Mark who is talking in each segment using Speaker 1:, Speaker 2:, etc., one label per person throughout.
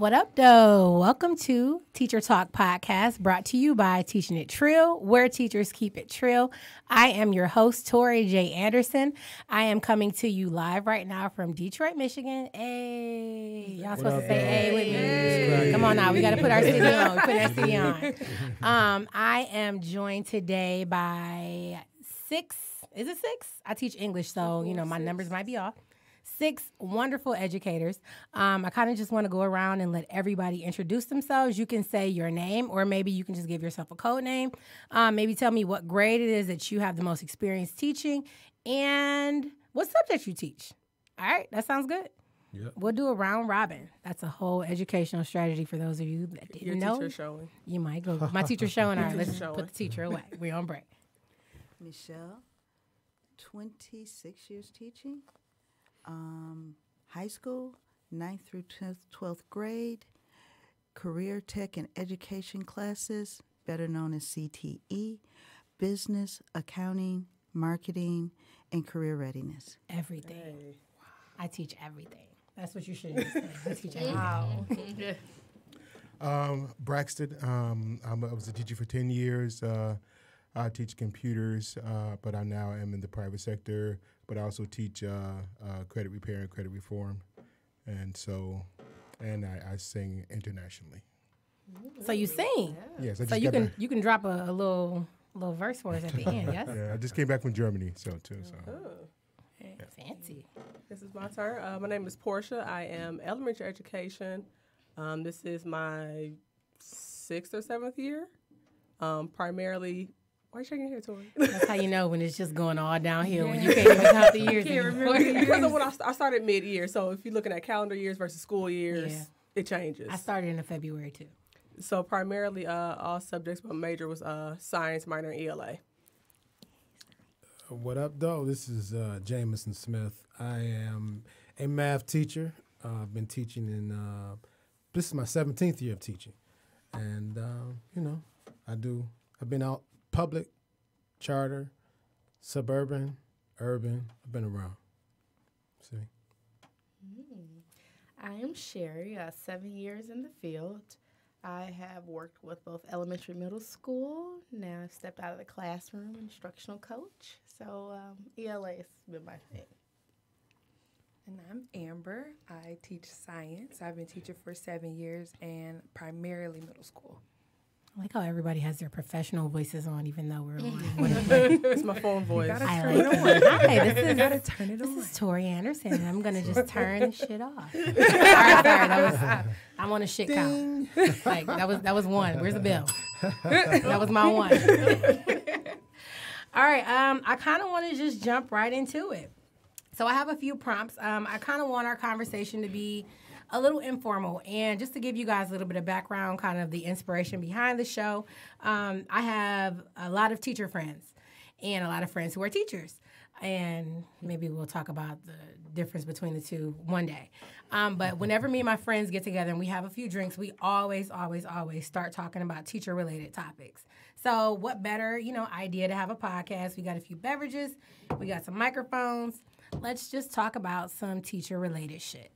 Speaker 1: What up, though? Welcome to Teacher Talk Podcast, brought to you by Teaching It Trill, where teachers keep it trill. I am your host, Tori J. Anderson. I am coming to you live right now from Detroit, Michigan. Hey, y'all supposed to say hey with me. Come on now, we got to put our city on. Put our city on. Um, I am joined today by six. Is it six? I teach English, so you know my numbers might be off six wonderful educators. Um, I kind of just want to go around and let everybody introduce themselves. You can say your name, or maybe you can just give yourself a code name. Um, maybe tell me what grade it is that you have the most experience teaching and what subject you teach. All right, that sounds good.
Speaker 2: Yep.
Speaker 1: We'll do a round robin. That's a whole educational strategy for those of you that didn't
Speaker 3: Your
Speaker 1: know.
Speaker 3: teacher showing.
Speaker 1: You might go. My teacher's showing. All right, let's
Speaker 3: showing.
Speaker 1: put the teacher away. We're on break.
Speaker 4: Michelle, 26 years teaching. Um, high school, 9th through 10th, 12th grade. Career Tech and Education classes, better known as CTE. Business, accounting, marketing, and career readiness.
Speaker 1: Everything. I teach everything. That's what you should say. I teach everything.
Speaker 2: Um, Braxton, um, I'm, I was a teacher for 10 years. Uh, I teach computers, uh, but I now am in the private sector, but I also teach uh, uh, credit repair and credit reform. And so, and I, I sing internationally.
Speaker 1: So you sing.
Speaker 2: Yes, I
Speaker 1: So you can
Speaker 2: back-
Speaker 1: you can drop a, a little little verse for us at the end. Yes.
Speaker 2: Yeah, I just came back from Germany, so too. So
Speaker 1: Fancy.
Speaker 3: This is my turn. Uh, my name is Portia. I am elementary education. Um, this is my sixth or seventh year. Um, primarily, why are you shaking your head, Tori?
Speaker 1: That's how you know when it's just going all downhill when you can't even count the years anymore.
Speaker 3: because of when I, st- I started mid-year, so if you're looking at calendar years versus school years,
Speaker 1: Yeah.
Speaker 3: it changes.
Speaker 1: I started in February too.
Speaker 3: so primarily, uh, all subjects, but major was uh, science, minor in ELA.
Speaker 5: What up, though? This is uh, Jameson Smith. I am a math teacher. Uh, I've been teaching in, uh, this is my 17th year of teaching. And, uh, you know, I do, I've been out public, charter, suburban, urban. I've been around. See?
Speaker 6: I am Sherry, uh, seven years in the field. I have worked with both elementary and middle school. Now I've stepped out of the classroom, instructional coach. So um, ELA has been my thing.
Speaker 7: And I'm Amber. I teach science. I've been teaching for seven years and primarily middle school.
Speaker 1: I like how everybody has their professional voices on, even though we're on.
Speaker 3: it's my phone voice.
Speaker 7: Gotta
Speaker 1: I
Speaker 7: turn
Speaker 1: like
Speaker 7: it
Speaker 1: it.
Speaker 7: on.
Speaker 1: Hi, this
Speaker 7: You
Speaker 1: is
Speaker 7: gotta turn it
Speaker 1: this
Speaker 7: on.
Speaker 1: is Tori Anderson. and I'm gonna just turn the shit off. All right, sorry, that was I'm on a shit count. Like that was that was one. Where's the bill? that was my one. All right, um, I kind of want to just jump right into it. So I have a few prompts. Um, I kind of want our conversation to be a little informal, and just to give you guys a little bit of background, kind of the inspiration behind the show. Um, I have a lot of teacher friends, and a lot of friends who are teachers, and maybe we'll talk about the difference between the two one day. Um, but whenever me and my friends get together and we have a few drinks, we always, always, always start talking about teacher-related topics. So, what better, you know, idea to have a podcast? We got a few beverages, we got some microphones. Let's just talk about some teacher-related shit.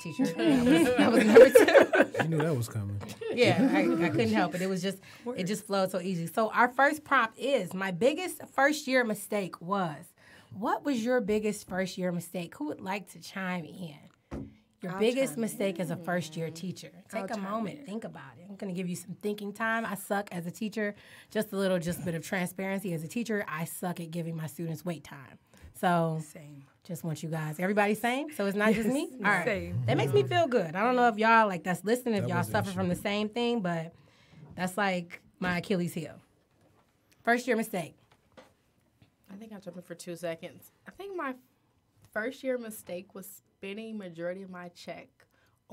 Speaker 1: Teacher, that was, that was number two.
Speaker 5: You knew that was coming.
Speaker 1: yeah, I, I couldn't help it. It was just, it just flowed so easy. So, our first prompt is my biggest first year mistake was. What was your biggest first year mistake? Who would like to chime in? Your
Speaker 7: I'll
Speaker 1: biggest
Speaker 7: chime
Speaker 1: mistake as a first year teacher. Take
Speaker 7: I'll
Speaker 1: a
Speaker 7: chime
Speaker 1: moment, think about it. I'm going to give you some thinking time. I suck as a teacher. Just a little, just a bit of transparency as a teacher. I suck at giving my students wait time. So,
Speaker 7: Same.
Speaker 1: Just want you guys, everybody same. So it's not just me. All right,
Speaker 7: Same.
Speaker 1: that makes me feel good. I don't know if y'all like that's listening, if
Speaker 5: That
Speaker 1: y'all suffer from the same thing, but that's like my Achilles heel. First year mistake.
Speaker 6: I think I'll jump in for two seconds. I think my first year mistake was spending majority of my check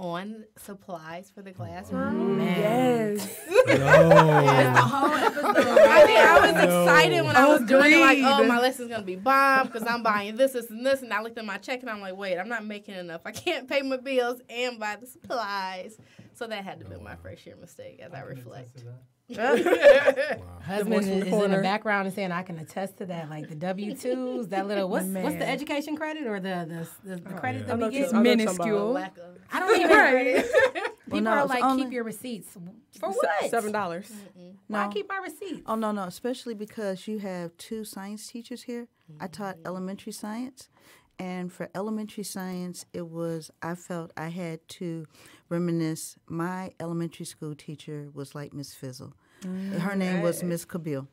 Speaker 6: on supplies for the classroom.
Speaker 7: Oh, yes.
Speaker 5: No.
Speaker 6: I, think I was excited when I was doing it, like, oh,
Speaker 7: Agreed.
Speaker 6: my lesson's gonna be bomb because I'm buying this, this, and this. And I looked at my check and I'm like, wait, I'm not making enough. I can't pay my bills and buy the supplies. So that had to be my first year mistake as I reflect.
Speaker 1: Husband
Speaker 3: voice
Speaker 1: is,
Speaker 3: the
Speaker 1: is in the background and saying, "I can attest to that." Like the W twos, that little what's what's the education credit or the the, the, the oh, credit
Speaker 5: yeah.
Speaker 1: that
Speaker 3: I
Speaker 1: we get?
Speaker 3: I know
Speaker 7: minuscule.
Speaker 1: I don't even.
Speaker 4: no,
Speaker 1: are like,
Speaker 4: only-
Speaker 1: keep your receipts. For what?
Speaker 3: Seven dollars.
Speaker 1: Why
Speaker 4: No.
Speaker 1: keep my receipts?
Speaker 4: Oh no, no, especially because you have two science teachers here. I taught elementary science, and for elementary science, it was I felt I had to reminisce. My elementary school teacher was like Miss Frizzle. Mm. Her name was Miss Kabil.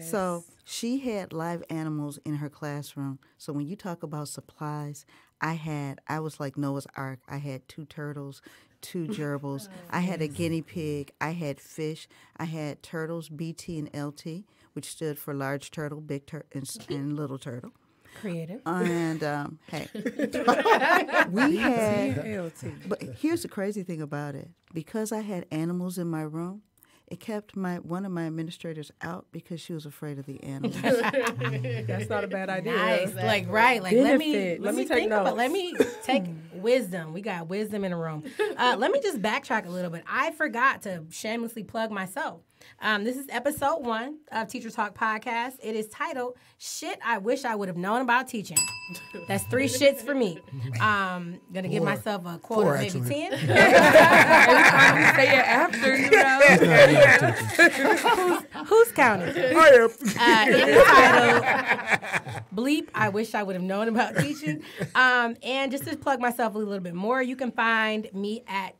Speaker 4: So she had live animals in her classroom. So when you talk about supplies, I had I was like Noah's Ark. I had two turtles, two gerbils. Oh, I had a guinea pig. I had fish. I had turtles, BT and LT, which stood for large turtle, big turtle, and, and little turtle.
Speaker 1: Creative.
Speaker 4: And um, hey, we had. But here's the crazy thing about it: because I had animals in my room, it kept my one of my administrators out because she was afraid of the animals.
Speaker 3: That's not a bad idea.
Speaker 1: Nice. Like right. Like let me let,
Speaker 3: Let
Speaker 1: me,
Speaker 3: me take
Speaker 1: think about let me take wisdom. We got wisdom in the room. Uh, let me just backtrack a little bit. I forgot to shamelessly plug myself. Um, this is episode one of Teacher Talk Podcast. It is titled "Shit I Wish I Would Have Known About Teaching." That's three shits for me. Um, gonna give
Speaker 2: Four.
Speaker 1: myself a quote
Speaker 2: Four,
Speaker 1: of maybe
Speaker 2: actually.
Speaker 1: ten.
Speaker 7: Say it after, you know.
Speaker 1: Who's counting?
Speaker 2: I am.
Speaker 1: Uh, it is titled Bleep, I Wish I Would Have Known About Teaching. Um, and just to plug myself a little bit more, you can find me at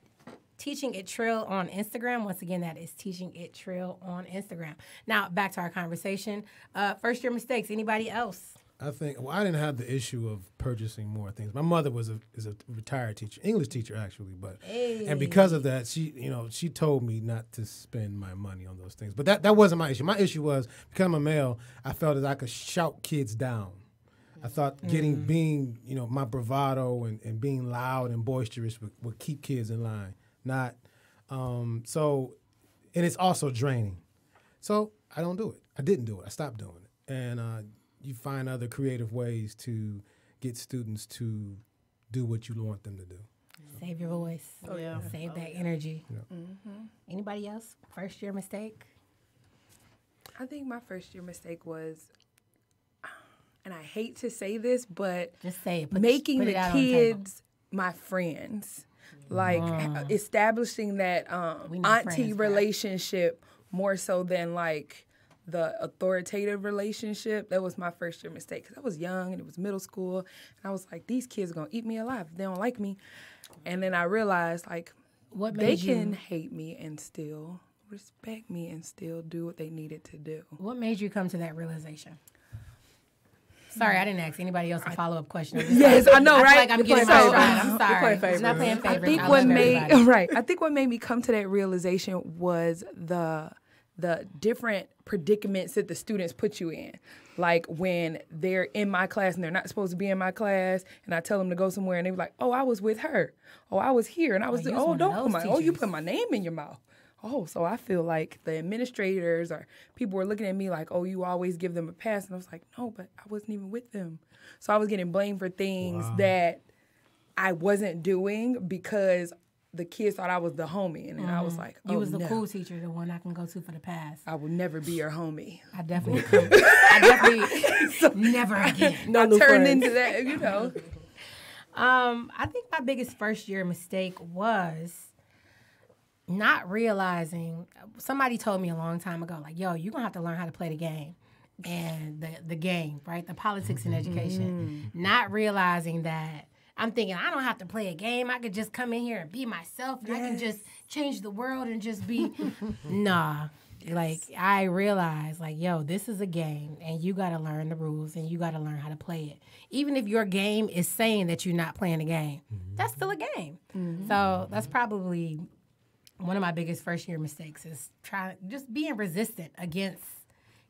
Speaker 1: Teaching It Trill on Instagram. Once again, that is Teaching It Trill on Instagram. Now, back to our conversation. Uh, first year mistakes. Anybody else?
Speaker 5: I think well, I didn't have the issue of purchasing more things. My mother was a is a retired teacher, English teacher actually, but and because of that, she you know she told me not to spend my money on those things. But that that wasn't my issue. My issue was because I'm a male, I felt that I could shout kids down. I thought getting being you know my bravado and, and being loud and boisterous would, would keep kids in line. Not um, so, and it's also draining. So I don't do it. I didn't do it. I stopped doing it. And uh, you find other creative ways to get students to do what you want them to do.
Speaker 1: Save your voice.
Speaker 3: Oh, yeah.
Speaker 1: Save that energy. Anybody else? First year mistake?
Speaker 7: I think my first year mistake was, and I hate to say this, but
Speaker 1: Just say it.
Speaker 7: Making
Speaker 1: put
Speaker 7: the
Speaker 1: it out the
Speaker 7: kids my friends, like establishing that um, auntie relationship more so than like the authoritative relationship. That was my first year mistake because I was young and it was middle school, and I was like, these kids are gonna eat me alive if they don't like me. And then I realized like
Speaker 1: What
Speaker 7: they can
Speaker 1: you?
Speaker 7: hate me and still respect me and still do what they needed to do.
Speaker 1: What made you come to that realization? Sorry, I didn't ask anybody else a follow up question.
Speaker 7: Yes,
Speaker 1: like-
Speaker 7: I know, right?
Speaker 1: like I'm
Speaker 7: You're
Speaker 1: getting
Speaker 7: playing
Speaker 1: my
Speaker 7: favorites.
Speaker 1: shot. I'm
Speaker 3: You're
Speaker 1: sorry.
Speaker 3: playing
Speaker 1: I'm not playing
Speaker 3: favorites.
Speaker 7: I think
Speaker 1: I
Speaker 7: what made
Speaker 1: everybody.
Speaker 7: right. I think what made me come to that realization was the the different predicaments that the students put you in. Like when they're in my class and they're not supposed to be in my class, and I tell them to go somewhere, and they're like, "Oh, I was with her. Oh, I was here, and I oh, was.
Speaker 1: you was
Speaker 7: oh,
Speaker 1: one of
Speaker 7: don't put my. Oh, you put my name in your mouth. Oh, so I feel like the administrators or people were looking at me like, "Oh, you always give them a pass," and I was like, "No, but I wasn't even with them." So I was getting blamed for things that I wasn't doing because the kids thought I was the homie, and then I was like, "Oh.
Speaker 1: You was the
Speaker 7: no,
Speaker 1: cool teacher, the one I can go to for the pass.
Speaker 7: I will never be your homie."
Speaker 1: I definitely, come, I definitely never again.
Speaker 3: No
Speaker 7: I turned
Speaker 3: friends.
Speaker 7: into that, you know.
Speaker 1: Um, I think my biggest first year mistake was not realizing. Somebody told me a long time ago, like, "Yo, you're gonna have to learn how to play the game." And the the game, right? The politics in education. Mm-hmm. Not realizing that I'm thinking I don't have to play a game. I could just come in here and be myself, and I can just change the world and just be. nah, like I realized, like, yo, this is a game, and you got to learn the rules, and you got to learn how to play it. Even if your game is saying that you're not playing a game, mm-hmm. that's still a game. Mm-hmm. So that's probably one of my biggest first year mistakes is trying just being resistant against,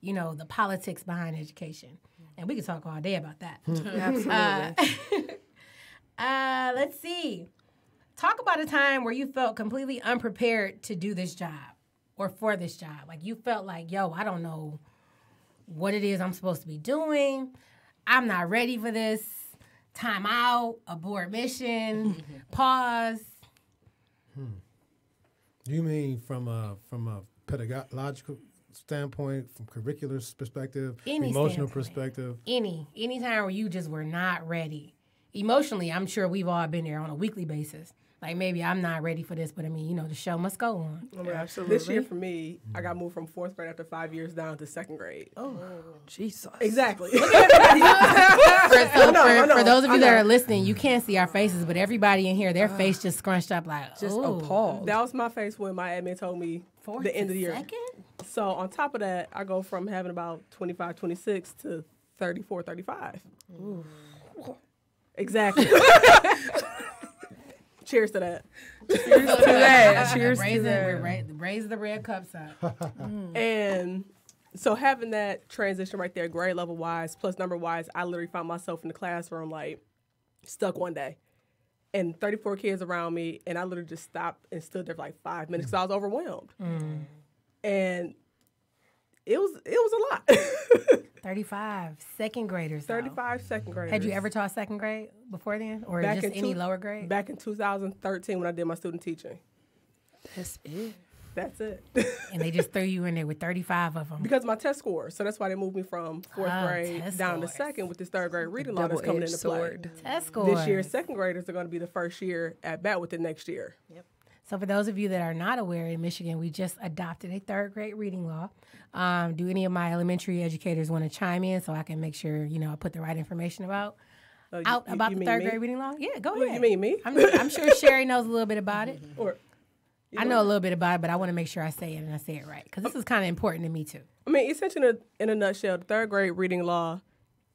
Speaker 1: you know, the politics behind education. And we could talk all day about that.
Speaker 7: Absolutely.
Speaker 1: Uh, let's see. Talk about a time where you felt completely unprepared to do this job or for this job. Like you felt like, yo, I don't know what it is I'm supposed to be doing. I'm not ready for this. Time out, abort mission, pause.
Speaker 5: You mean from a from a pedagogical standpoint, from curricular perspective,
Speaker 1: Any
Speaker 5: emotional
Speaker 1: standpoint.
Speaker 5: perspective?
Speaker 1: Any, any time where you just were not ready. Emotionally, I'm sure we've all been there on a weekly basis. Like maybe I'm not ready for this, but I mean, you know, the show must go on.
Speaker 3: Oh, I mean,
Speaker 7: Absolutely.
Speaker 3: This year for me, I got moved from fourth grade after five years down to second grade.
Speaker 1: Oh. oh.
Speaker 7: Jesus.
Speaker 3: Exactly.
Speaker 1: For, so
Speaker 3: know, I
Speaker 1: for,
Speaker 3: know,
Speaker 1: for those of
Speaker 3: I
Speaker 1: you that are listening, you can't see our faces, but everybody in here, their face just scrunched up like
Speaker 7: Just
Speaker 1: ooh.
Speaker 7: appalled.
Speaker 3: that was my face when my admin told me
Speaker 1: Fourth
Speaker 3: the end of the year.
Speaker 1: Second?
Speaker 3: So on top of that, I go from having about 25, 26 to 34, 35. Exactly. Cheers to that.
Speaker 7: Cheers to that. Cheers to
Speaker 1: Raise, the,
Speaker 7: that.
Speaker 1: ra- raise the red cups up.
Speaker 3: And so having that transition right there, grade level wise, plus number wise, I literally found myself in the classroom like stuck one day. And 34 kids around me, and I literally just stopped and stood there for like five minutes because I was overwhelmed. Mm. And it was it was a lot.
Speaker 1: 35 second graders. though.
Speaker 3: 35 second graders.
Speaker 1: Had you ever taught second grade before then, or
Speaker 3: Back
Speaker 1: just
Speaker 3: in
Speaker 1: any
Speaker 3: two-
Speaker 1: lower grade?
Speaker 3: Back in 2013 when I did my student teaching.
Speaker 7: That's it.
Speaker 3: That's it.
Speaker 1: and they just threw you in there with 35 of them.
Speaker 3: because of my test scores. So that's why they moved me from fourth
Speaker 1: Oh,
Speaker 3: grade
Speaker 1: test
Speaker 3: down to second with this third grade reading law that's coming
Speaker 7: Double-edged
Speaker 3: into play.
Speaker 1: Test scores.
Speaker 3: This year, second graders are going to be the first year at bat with it next year.
Speaker 1: So, for those of you that are not aware, in Michigan, we just adopted a third grade reading law. Um, do any of my elementary educators want to chime in so I can make sure you know I put the right information about
Speaker 3: Oh, you-
Speaker 1: out
Speaker 3: you-
Speaker 1: about
Speaker 3: you
Speaker 1: the third
Speaker 3: me?
Speaker 1: grade reading law? Yeah, go ahead.
Speaker 3: You mean me?
Speaker 1: I'm, I'm sure Sherry knows a little bit about it.
Speaker 3: or
Speaker 1: I know a little bit about it, but I want to make sure I say it and I say it right because this is kind of important to me too.
Speaker 3: I mean, essentially, in a, in a nutshell, the third grade reading law,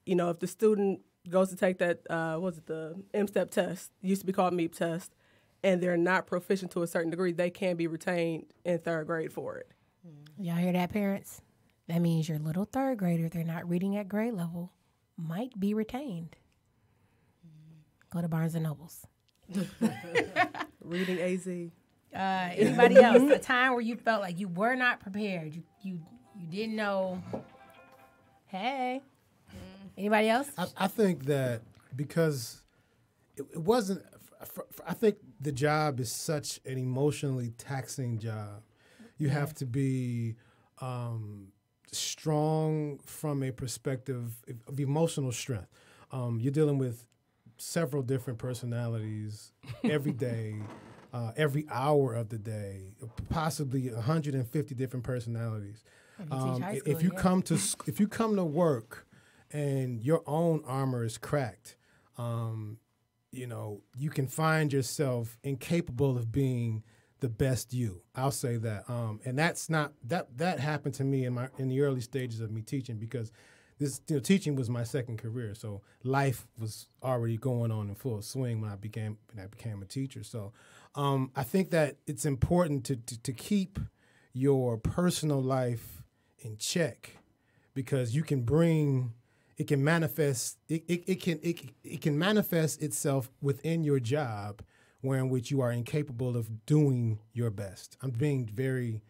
Speaker 3: you know, if the student goes to take that, uh, what was it, the M-STEP test, used to be called MEAP test, and they're not proficient to a certain degree, they can be retained in third grade for it. Mm.
Speaker 1: Y'all hear that, parents? That means your little third grader, if they're not reading at grade level, might be retained. Mm. Go to Barnes and Nobles.
Speaker 3: Reading AZ.
Speaker 1: Uh, anybody else? A time where you felt like you were not prepared. You you you didn't know. Hey. Mm. Anybody else?
Speaker 5: I, I think that because it, it wasn't, f- f- I think the job is such an emotionally taxing job. You have to be um, strong from a perspective of emotional strength. Um, you're dealing with several different personalities every day, uh, every hour of the day, possibly 150 different personalities. Um,
Speaker 1: school,
Speaker 5: if you
Speaker 1: yeah.
Speaker 5: come to if you come to work and your own armor is cracked, um, you know you can find yourself incapable of being the best you. I'll say that, um, and that's not that that happened to me in my in the early stages of me teaching because this you know teaching was my second career, so life was already going on in full swing when I became when I became a teacher. So um, I think that it's important to, to to keep your personal life in check because you can bring it can manifest it, it, it can it, it can manifest itself within your job where in which you are incapable of doing your best i'm being very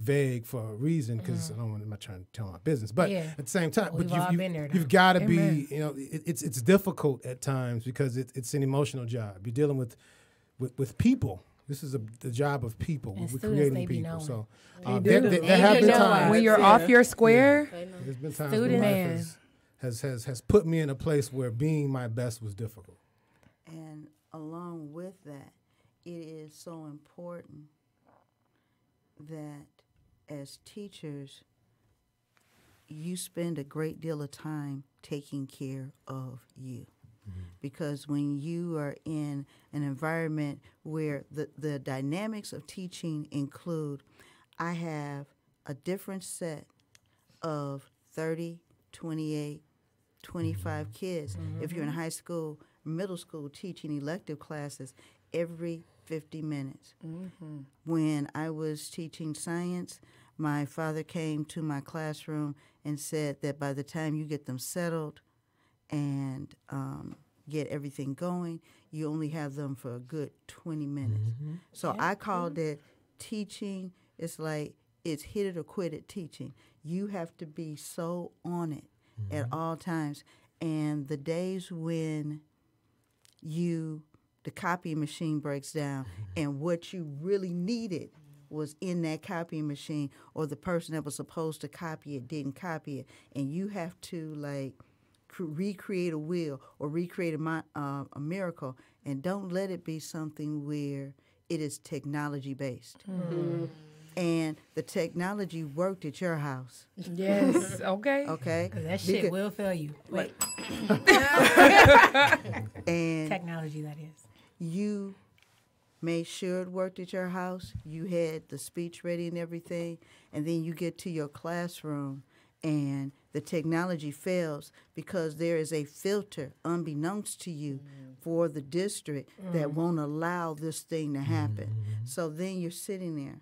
Speaker 5: vague for a reason because I don't want, I'm not trying to tell my business, but
Speaker 1: Yeah.
Speaker 5: at the same time,
Speaker 1: We've
Speaker 5: but you,
Speaker 1: all
Speaker 5: you,
Speaker 1: been there, though.
Speaker 5: you've got to be, you know, it, it's it's difficult at times because it, it's an emotional job. You're dealing with with, with people. This is a the job of people.
Speaker 1: And
Speaker 5: We're creating
Speaker 1: they
Speaker 5: people.
Speaker 1: knowing.
Speaker 5: So uh,
Speaker 3: do.
Speaker 5: there, there,
Speaker 3: They
Speaker 5: there have been times
Speaker 7: When you're
Speaker 3: Yeah.
Speaker 7: off your square,
Speaker 5: there's been times
Speaker 1: Students.
Speaker 5: When life
Speaker 7: Man.
Speaker 5: has, has has put me in a place where being my best was difficult.
Speaker 4: And along with that, it is so important that as teachers, you spend a great deal of time taking care of you. Mm-hmm. Because when you are in an environment where the, the dynamics of teaching include, I have a different set of 30, 28, 25 mm-hmm. kids. If you're in mm-hmm. high school, middle school, teaching elective classes every 50 minutes. Mm-hmm. When I was teaching science, my father came to my classroom and said that by the time you get them settled and um, get everything going, you only have them for a good 20 minutes. So I called it teaching. It's like it's hit it or quit it teaching. You have to be so on it at mm-hmm. all times. And the days when you the copying machine breaks down mm-hmm. and what you really needed was in that copying machine or the person that was supposed to copy it didn't copy it and you have to like cr- recreate a will or recreate a, mi- uh, a miracle, and don't let it be something where it is technology based. Mm-hmm. And the technology worked at your house,
Speaker 7: Yes. Okay.
Speaker 4: okay?
Speaker 1: 'Cause that shit
Speaker 4: Because-
Speaker 1: will fail you. Wait,
Speaker 4: and
Speaker 1: technology that is.
Speaker 4: you made sure it worked at your house. You had the speech ready and everything, and then you get to your classroom, and the technology fails because there is a filter, unbeknownst to you, mm. for the district that mm. won't allow this thing to happen. Mm-hmm. So then you're sitting there,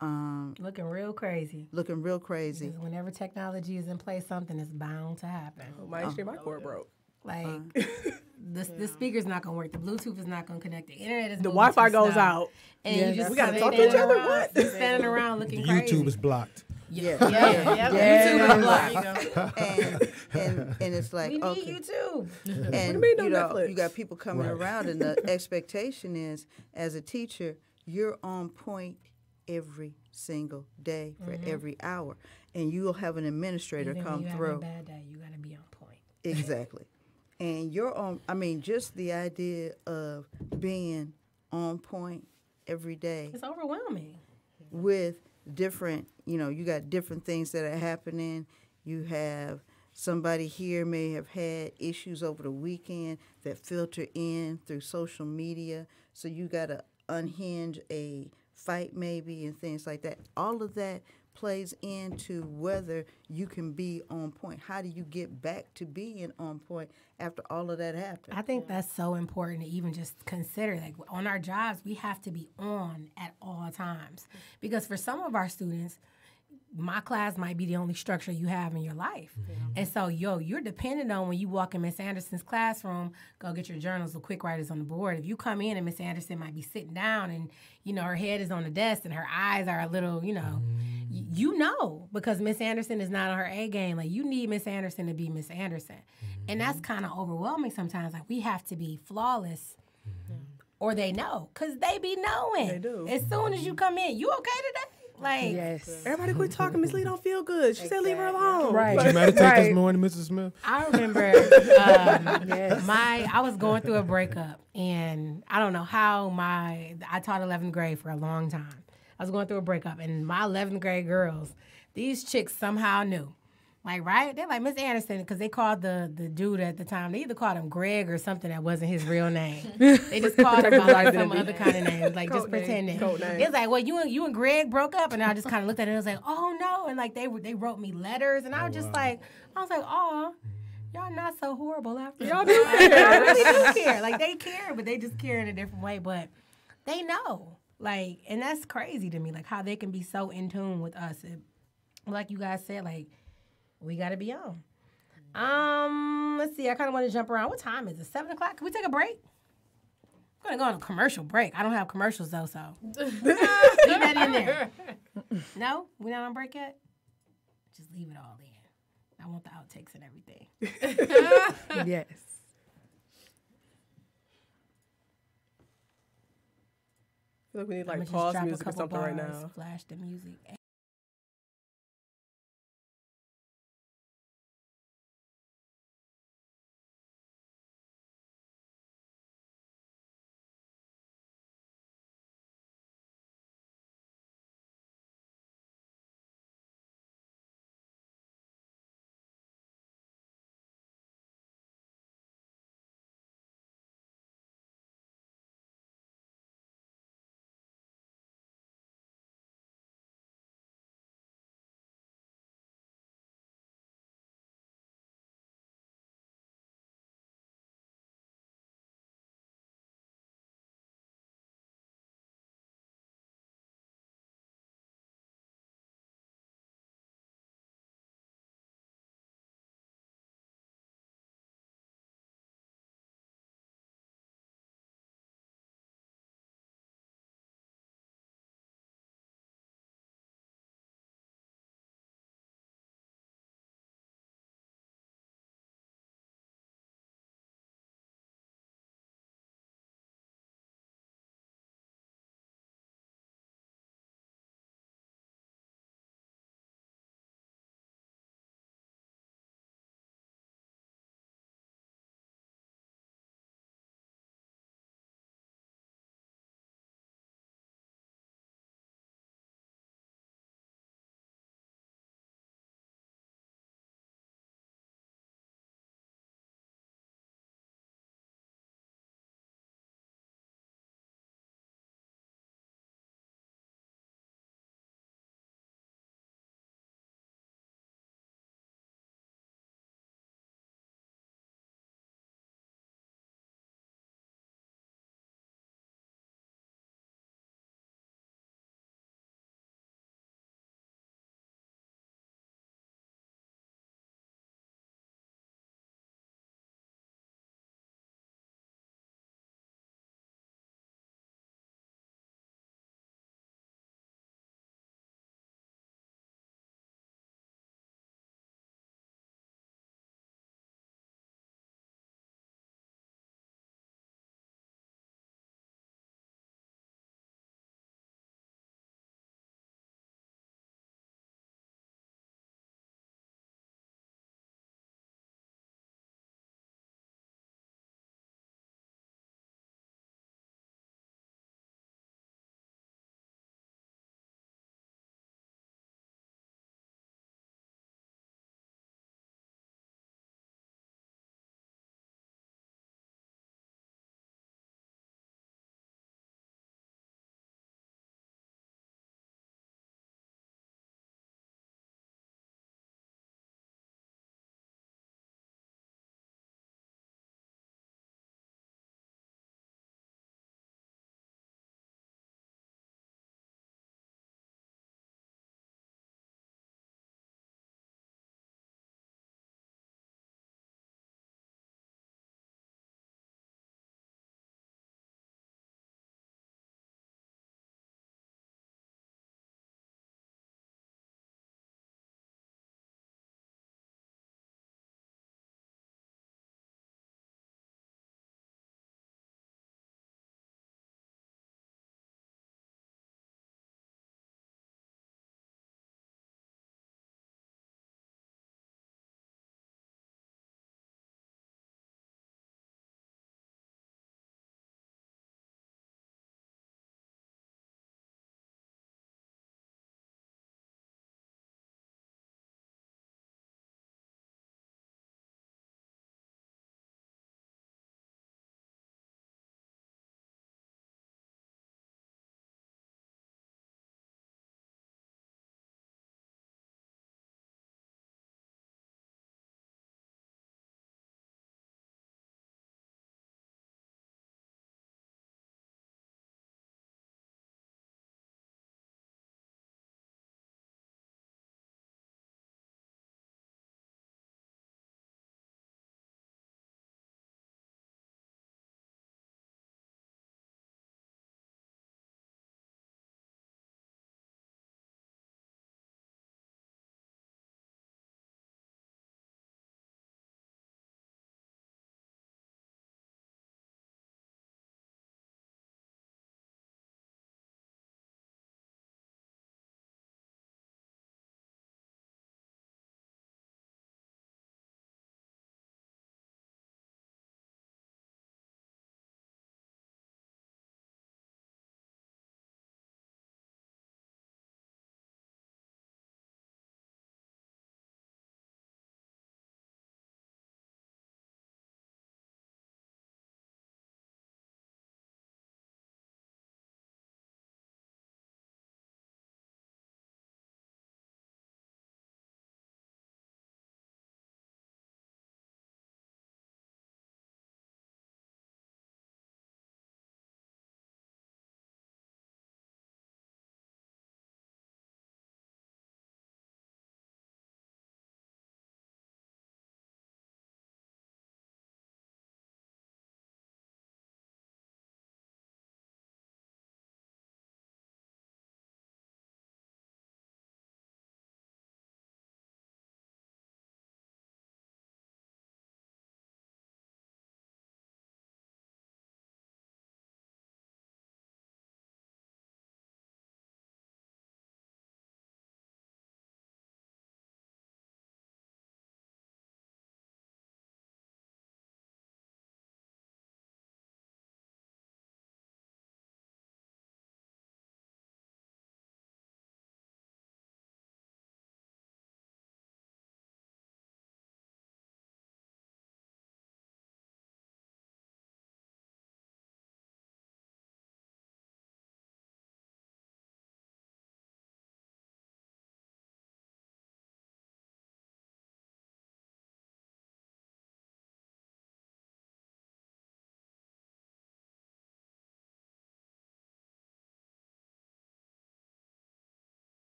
Speaker 4: um,
Speaker 1: Looking real crazy.
Speaker 4: looking real crazy.
Speaker 1: Because whenever technology is in place, something is bound to happen.
Speaker 3: My HDMI my cord broke.
Speaker 1: Like the the speaker's not gonna work. The Bluetooth is not gonna connect. The internet is
Speaker 3: The Wi-Fi goes
Speaker 1: slow.
Speaker 3: out.
Speaker 1: And
Speaker 7: Yeah,
Speaker 1: you just
Speaker 3: We gotta talk to each other?
Speaker 1: around-
Speaker 3: What?
Speaker 1: just standing around looking crazy.
Speaker 5: YouTube is blocked.
Speaker 4: Yeah.
Speaker 6: Yeah, yeah.
Speaker 4: YouTube and, and, and it's like,
Speaker 1: We need
Speaker 4: okay.
Speaker 1: you too.
Speaker 4: and
Speaker 3: mean no
Speaker 4: you know
Speaker 3: Netflix?
Speaker 4: you got people coming
Speaker 5: Right.
Speaker 4: around and the expectation is as a teacher you're on point every single day for mm-hmm. every hour and you'll have an administrator
Speaker 1: Even
Speaker 4: come
Speaker 1: you have a
Speaker 4: through
Speaker 1: bad day, you gotta be on point.
Speaker 4: exactly and you're on i mean just the idea of being on point every day
Speaker 1: It's overwhelming.
Speaker 4: with different, you know, you got different things that are happening. You have somebody here may have had issues over the weekend that filter in through social media. So you got to unhinge a fight maybe and things like that. All of that plays into whether you can be on point. How do you get back to being on point after all of that happened?
Speaker 1: I think that's so important to even just consider. Like on our jobs, we have to be on at all times mm. because for some of our students, my class might be the only structure you have in your life. And so, yo, you're dependent on when you walk in Miss Anderson's classroom, go get your journals or quick writers on the board. If you come in and Miss Anderson might be sitting down and, you know, her head is on the desk and her eyes are a little, you know, mm. y- you know, because Miss Anderson is not on her A game. Like, you need Miss Anderson to be Miss Anderson. And that's mm-hmm. kind of overwhelming sometimes. Like, we have to be flawless mm-hmm. or they know because they be knowing.
Speaker 3: They do.
Speaker 1: As soon as you mm-hmm. come in, you okay today? Like,
Speaker 7: Yes.
Speaker 3: Everybody quit talking. Miss Lee don't feel good. She said leave her alone.
Speaker 7: Right.
Speaker 5: Did you meditate
Speaker 7: Right.
Speaker 5: this morning, Mrs. Smith?
Speaker 1: I remember um, my I was going through a breakup, and I don't know how my I taught 11th grade for a long time. I was going through a breakup, and my 11th grade girls, these chicks somehow knew. Like right, they're like Miss Anderson because they called the the dude at the time. They either called him Greg or something that wasn't his real name. They just called him by like, some other kind of name, like just
Speaker 3: name,
Speaker 1: pretending.
Speaker 3: code name.
Speaker 1: It's like, well, you and you and Greg broke up, and I just kind of looked at it. and was like, oh no, and like they they wrote me letters, and I oh, was just like, I was like, oh, y'all not so horrible after y'all do care. y'all really do care. Like they care, but they just care in a different way. But they know, like, and that's crazy to me, like how they can be so in tune with us. It- like you guys said, like we got to be on. Um, let's see. I kind of want to jump around. What time is it? Seven o'clock. Can we take a break? I'm gonna go on a commercial break. I don't have commercials though, so leave that in there. No, we not on break yet. Just leave it all in. I want the outtakes and everything.
Speaker 7: Yes.
Speaker 3: I feel like we need like pause
Speaker 1: drop
Speaker 3: music or something right now.
Speaker 1: Flash the music.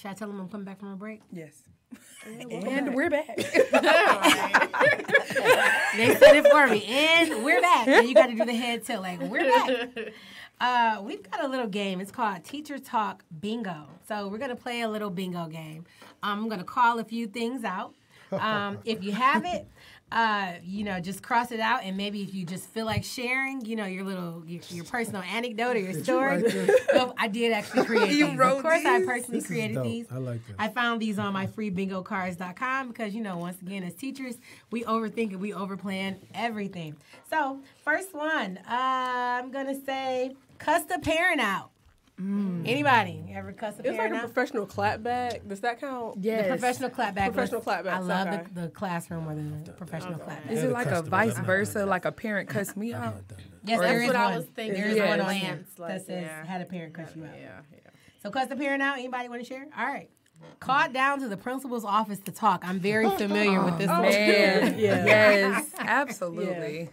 Speaker 1: Should I tell them I'm coming back from a break?
Speaker 7: Yes. And we're back.
Speaker 1: They said it for me. And we're back. And you got to do the head tilt like, we're back. Uh, we've got a little game. It's called Teacher Talk Bingo. So we're going to play a little bingo game. I'm going to call a few things out. Um, if you have it, uh, you know, just cross it out. And maybe if you just feel like sharing, you know, your little, your, your personal anecdote or your story. So I did actually create
Speaker 7: You
Speaker 1: these.
Speaker 7: wrote
Speaker 1: Of course, I personally
Speaker 5: This
Speaker 1: created these.
Speaker 5: I like this.
Speaker 1: I found these on my freebingocards.com because, you know, once again, as teachers, we overthink and we overplan everything. So, first one, uh, I'm going to say cuss the parent out. Mm. Anybody mm. ever cuss a
Speaker 3: It's like
Speaker 1: parent
Speaker 3: a
Speaker 1: out?
Speaker 3: professional clapback. Does that count?
Speaker 7: Yes.
Speaker 1: The professional clapback.
Speaker 3: Professional
Speaker 1: was-
Speaker 3: clapbacks,
Speaker 1: I love
Speaker 3: okay.
Speaker 1: the, the classroom or the professional clapback.
Speaker 7: Is it like a vice versa? Like a parent cuss me
Speaker 5: I've
Speaker 7: out?
Speaker 5: not done that.
Speaker 1: Yes,
Speaker 7: Or-
Speaker 1: there
Speaker 6: That's
Speaker 1: is
Speaker 6: what I
Speaker 1: one.
Speaker 6: was thinking.
Speaker 1: There is
Speaker 7: Yeah.
Speaker 1: one on
Speaker 6: Lance, like,
Speaker 1: that says
Speaker 6: yeah.
Speaker 1: had a parent cuss you out.
Speaker 6: Yeah, yeah.
Speaker 1: So cuss the parent out. Anybody want to share? All right. Called down to the principal's office to talk. I'm very familiar with this one.
Speaker 7: Man,
Speaker 3: Yeah.
Speaker 7: yes, absolutely.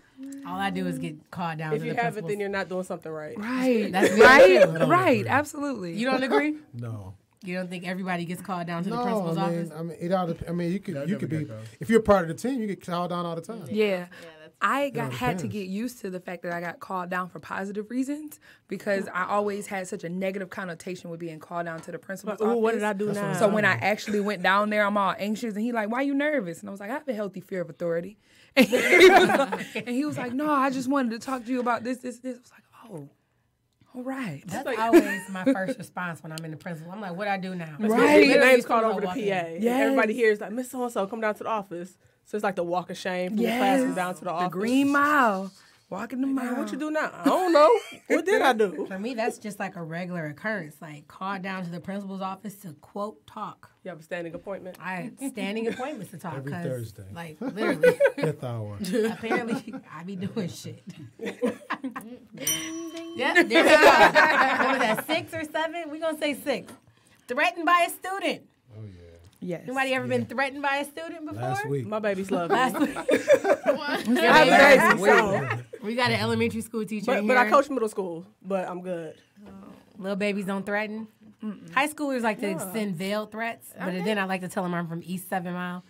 Speaker 1: All I do is get called down
Speaker 3: If
Speaker 1: to
Speaker 3: you
Speaker 1: the
Speaker 3: have it, then you're not doing something right.
Speaker 7: Right,
Speaker 1: That's
Speaker 7: right, right, absolutely.
Speaker 1: You don't agree?
Speaker 5: No.
Speaker 1: You don't think everybody gets called down to the principal's
Speaker 5: I mean,
Speaker 1: office?
Speaker 5: I mean, it all. dep- I mean, you could,
Speaker 2: Yeah,
Speaker 5: you could be, if you're part of the team, you get called down all the time.
Speaker 7: Yeah.
Speaker 6: Yeah, that's
Speaker 7: I got
Speaker 5: it
Speaker 7: had to get used to the fact that I got called down for positive reasons because I always had such a negative connotation with being called down to the principal's
Speaker 3: Like, ooh,
Speaker 7: office.
Speaker 3: what did I do
Speaker 5: That's
Speaker 3: now?
Speaker 7: So when I actually went down there, I'm all anxious, and he like, "Why are you nervous?" And I was like, "I have a healthy fear of authority." And he was like, and he was like, "No, I just wanted to talk to you about this, this, this." I was like, "Oh, all right."
Speaker 1: That's always my first response when I'm in the principal. I'm like, what do I do now?
Speaker 7: Right.
Speaker 3: Your
Speaker 1: Literally,
Speaker 3: name's
Speaker 1: as soon
Speaker 3: called over the PA.
Speaker 1: in.
Speaker 3: and
Speaker 7: Yes.
Speaker 3: Everybody hears like Miss So and So, come down to the office. So it's like the walk of shame from the classroom down to the,
Speaker 7: the
Speaker 3: office.
Speaker 7: green mile, walking the mile.
Speaker 3: What you do now? I don't know. what did I do?
Speaker 1: For me, that's just like a regular occurrence. Like called down to the principal's office to quote talk.
Speaker 3: You have a standing appointment.
Speaker 1: I had standing appointments to talk.
Speaker 5: Every
Speaker 1: 'cause,
Speaker 5: Thursday.
Speaker 1: Like literally,
Speaker 5: Fifth hour.
Speaker 1: apparently I be doing shit. yeah, there we go. What was that, six or seven? we going to say six. Threatened by a student.
Speaker 5: Oh yeah.
Speaker 7: Yes.
Speaker 1: Anybody ever been threatened by a student before?
Speaker 5: Last week.
Speaker 3: My baby's love me.
Speaker 1: Last week.
Speaker 3: I have babies, so.
Speaker 1: We got an elementary school teacher
Speaker 3: But,
Speaker 1: in
Speaker 3: but I coach middle school, but I'm good. Oh.
Speaker 1: Little babies don't threaten. High schoolers like to send veiled threats, but then I like to tell them I'm from East Seven Mile,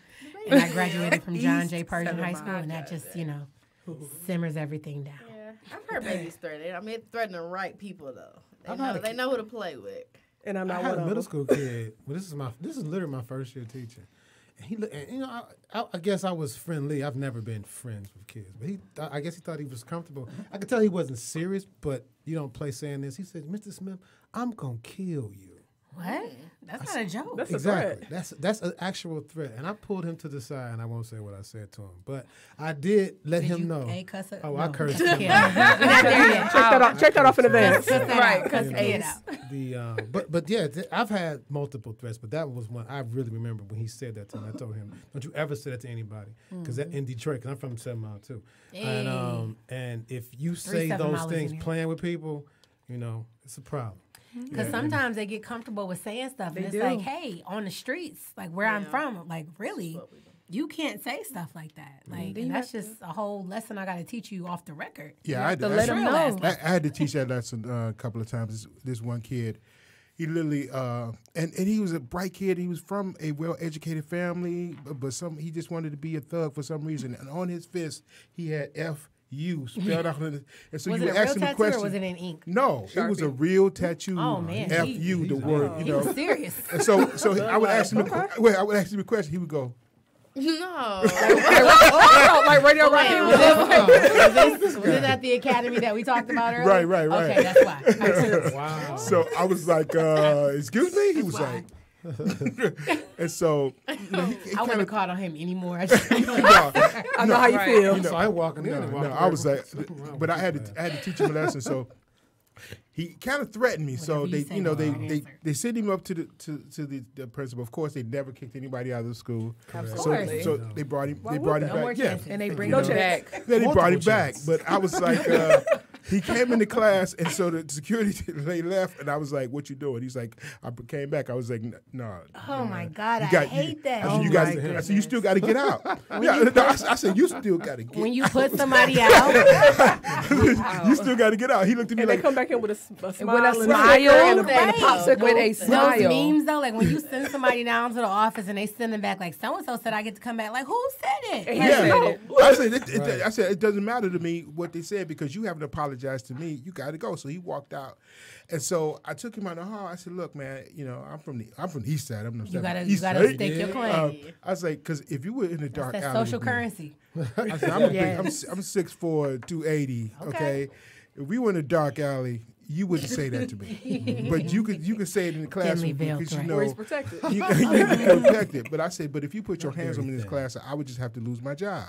Speaker 1: and I graduated from John J. Pershing
Speaker 7: Seven
Speaker 1: High School, and that just you know simmers everything down.
Speaker 6: Yeah, I've heard babies threaten. I mean, it threaten the right people though. They know,
Speaker 5: a
Speaker 6: they know who to play with.
Speaker 3: And I'm
Speaker 5: I
Speaker 3: not
Speaker 5: had
Speaker 3: one
Speaker 5: a
Speaker 3: of
Speaker 5: middle
Speaker 3: them.
Speaker 5: school kid. Well, this is my this is literally my first year teaching, and he and you know I, I, I guess I was friendly. I've never been friends with kids, but he I guess he thought he was comfortable. I could tell he wasn't serious, but you don't play saying this. He said, "Mr. Smith, I'm gonna kill you."
Speaker 1: What? That's not a joke.
Speaker 3: That's a
Speaker 5: exactly.
Speaker 3: threat.
Speaker 5: That's that's an actual threat, and I pulled him to the side, and I won't say what I said to him, but I did let
Speaker 1: Did
Speaker 5: him
Speaker 1: you
Speaker 5: know.
Speaker 1: A cuss it?
Speaker 5: Oh, I cursed
Speaker 1: Yeah.
Speaker 5: him.
Speaker 1: We're not there yet.
Speaker 3: Check that out. Check that off in advance.
Speaker 7: Right, cuss
Speaker 1: Cuss
Speaker 5: You
Speaker 1: the
Speaker 5: know,
Speaker 1: kid out.
Speaker 5: the um, but but yeah, th- I've had multiple threats, but that was one I really remember when he said that to me. I told him, "Don't you ever say that to anybody," because that in Detroit, because I'm from Seven Mile too, and um, and if you say
Speaker 1: Seven
Speaker 5: those things playing with people, you know, it's a problem.
Speaker 1: Because sometimes they get comfortable with saying stuff, and it's
Speaker 7: do.
Speaker 1: like, hey, on the streets, like where I'm from, like, really, you can't say stuff like that. Like,
Speaker 7: Then
Speaker 1: and
Speaker 7: you
Speaker 1: that's
Speaker 7: have
Speaker 1: just a whole lesson I got to teach you off the record.
Speaker 2: Yeah, I,
Speaker 7: to
Speaker 2: I,
Speaker 7: let 'em
Speaker 1: Real
Speaker 7: know.
Speaker 2: I, I had to teach that lesson uh, a couple of times. This, this one kid, he literally, uh, and, and he was a bright kid. He was from a well-educated family, but, but some he just wanted to be a thug for some reason. And on his fist, he had F U spelled out. On it. And so
Speaker 1: was
Speaker 2: you
Speaker 1: it a
Speaker 2: were
Speaker 1: real
Speaker 2: asking the
Speaker 1: tattoo
Speaker 2: question.
Speaker 1: or was it in ink?
Speaker 2: no, it was a real tattoo.
Speaker 1: Oh, man,
Speaker 2: F
Speaker 1: he-
Speaker 2: U, the word.
Speaker 1: He
Speaker 2: You know.
Speaker 1: serious.
Speaker 2: And so, so I would ask him. A, wait, I would ask him a question. He would go,
Speaker 6: No.
Speaker 3: like radio
Speaker 1: Wait,
Speaker 3: right
Speaker 1: was, this, was, this, it at the academy that we talked about earlier?
Speaker 2: Right, right, right.
Speaker 1: Okay, that's why.
Speaker 5: Wow.
Speaker 2: So I was like, uh, "Excuse me." He was
Speaker 1: why.
Speaker 2: like, and so you know, he, he
Speaker 1: I
Speaker 2: kind
Speaker 1: wouldn't have
Speaker 2: of.
Speaker 1: called on him anymore. I just-
Speaker 2: No,
Speaker 3: I know how you
Speaker 7: Right.
Speaker 3: feel.
Speaker 5: You know, so I walking in.
Speaker 2: no,
Speaker 5: and
Speaker 2: no, I was like, but I had to, I had to teach him a lesson. So he kind of threatened me. So they,
Speaker 1: you
Speaker 2: you know, they,
Speaker 1: is
Speaker 2: they, they sent him up to the to, to the, the principal. Of course, they never kicked anybody out of the school. So,
Speaker 7: Absolutely.
Speaker 2: so they brought him. They brought him
Speaker 1: No
Speaker 2: back. Yeah,
Speaker 7: and they bring
Speaker 3: No
Speaker 7: them
Speaker 3: chance.
Speaker 7: back.
Speaker 2: then he brought him back. But I was like, uh, he came into class, and so the security they left, and I was like, "What you doing?" He's like, "I came back." I was like, "N- "No."
Speaker 1: Oh my God,
Speaker 2: You
Speaker 1: I hate
Speaker 2: you,
Speaker 1: that.
Speaker 2: I said,
Speaker 1: Oh
Speaker 2: you
Speaker 1: my
Speaker 2: got. I said, you still got to get out. yeah, no, I, s- I said, you still got to get.
Speaker 1: when you put somebody out,
Speaker 2: you still got to get out. He looked at me
Speaker 3: And they come back in with a, s- a smile
Speaker 7: with a smile
Speaker 3: sticker and a-
Speaker 7: and
Speaker 1: Right.
Speaker 7: a popsicle with a
Speaker 1: those
Speaker 7: smile.
Speaker 1: memes though, like when you send somebody down to the office and they send them back, like so and so said I get to come back. Like who said it? Like,
Speaker 7: said
Speaker 2: yeah.
Speaker 7: it.
Speaker 2: I said, it, it, I said, it doesn't matter to me what they said because you haven't apologized to me. You got to go. So he walked out, and so I took him out the hall. I said, look, man, you know, I'm from the, I'm from the east side. I'm from the
Speaker 1: You gotta, you
Speaker 2: east
Speaker 1: gotta
Speaker 2: side.
Speaker 1: stake your claim.
Speaker 2: Um, I was like, because if you were in the dark
Speaker 1: That's
Speaker 2: alley,
Speaker 1: social
Speaker 2: with me-
Speaker 1: currency.
Speaker 2: I said, I'm, a big, I'm,
Speaker 7: Yes.
Speaker 2: I'm 6'4", 280, okay.
Speaker 1: Okay.
Speaker 2: If we were in a dark alley, you wouldn't say that to me. but you could you could say it in the classroom because you know
Speaker 3: he's protected.
Speaker 2: you, you're protected. But I said, but if you put your hands on me in this class, I would just have to lose my job.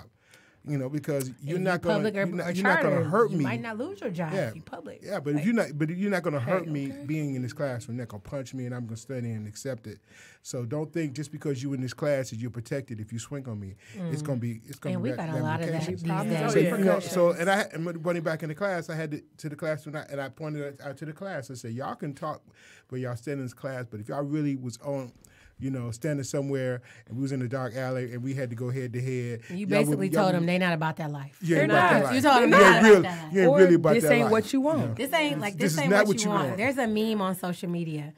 Speaker 2: You know, because you're
Speaker 1: If
Speaker 2: not going to
Speaker 1: or,
Speaker 2: you're not, you're not going to hurt
Speaker 1: you
Speaker 2: me.
Speaker 1: You might not lose your job
Speaker 2: Yeah.
Speaker 1: if you public.
Speaker 2: Yeah, but if you're not, but you're not going to hurt me being in this classroom. They're going to punch me, and I'm going to study and accept it. So don't think just because you're in this class that you're protected. If you swing on me, it's going to mm. be it's going
Speaker 1: And
Speaker 2: to
Speaker 1: we
Speaker 2: be
Speaker 1: got a lot of that
Speaker 2: ramifications.
Speaker 1: these
Speaker 7: Problems.
Speaker 2: So,
Speaker 3: yeah.
Speaker 2: you know, so and I and running back in the class, I had to, to the classroom and I, and I pointed out to the class. I said, "Y'all can talk, but y'all stand in this class. But if y'all really was on, you know, standing somewhere and we was in a dark alley and we had to go head to head,
Speaker 1: You
Speaker 2: y'all
Speaker 1: basically
Speaker 2: would-
Speaker 1: told them they not about that life.
Speaker 2: you
Speaker 7: They're
Speaker 2: ain't about that
Speaker 7: not.
Speaker 2: life.
Speaker 1: You told them
Speaker 2: you
Speaker 1: they're
Speaker 2: ain't
Speaker 1: not
Speaker 2: really,
Speaker 1: about that life.
Speaker 2: you ain't
Speaker 7: Or
Speaker 2: really about
Speaker 7: this
Speaker 2: that
Speaker 7: ain't
Speaker 2: life.
Speaker 7: what you want.
Speaker 1: This ain't like
Speaker 2: This
Speaker 1: this,
Speaker 2: is
Speaker 1: ain't
Speaker 2: not
Speaker 1: what,
Speaker 2: what
Speaker 1: you
Speaker 2: you
Speaker 1: want.
Speaker 2: want.
Speaker 1: There's a meme on social media,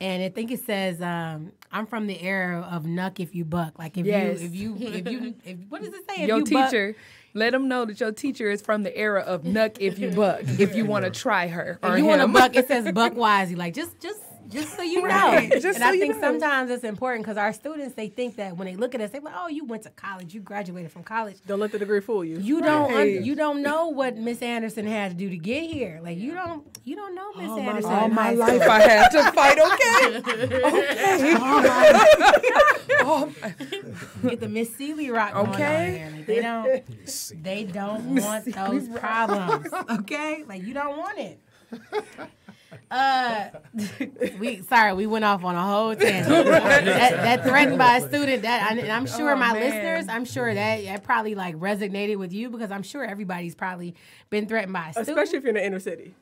Speaker 1: and I think it says, um, "I'm from the era of nuck if you buck." Like if
Speaker 7: Yes.
Speaker 1: you if you if you if, what does it say? If
Speaker 7: Your
Speaker 1: you buck-
Speaker 7: teacher, let them know that your teacher is from the era of nuck if you buck, if you want to try her or
Speaker 1: if you want to buck, it says buck wisely. Like just just just so you know.
Speaker 7: Right. Just
Speaker 1: and
Speaker 7: so
Speaker 1: I
Speaker 7: you
Speaker 1: think
Speaker 7: know.
Speaker 1: sometimes it's important because our students they think that when they look at us, they're like, "Oh, you went to college, you graduated from college."
Speaker 3: Don't let the degree fool you.
Speaker 1: You don't un- you don't know what Miss Anderson had to do to get here. Like you don't you don't know Miss Anderson.
Speaker 7: All my life. I had to fight. Okay, okay.
Speaker 1: Get the Miss Seeley rock going on
Speaker 7: Okay.
Speaker 1: here. Like, they don't they don't want those problems. Okay? Like you don't want it. Uh, we sorry, we went off on a whole tangent. that, that threatened by a student. That and I'm sure
Speaker 7: Oh,
Speaker 1: my
Speaker 7: man.
Speaker 1: listeners, I'm sure that that probably like resonated with you because I'm sure everybody's probably been threatened by a student.
Speaker 3: Especially if you're in the inner city.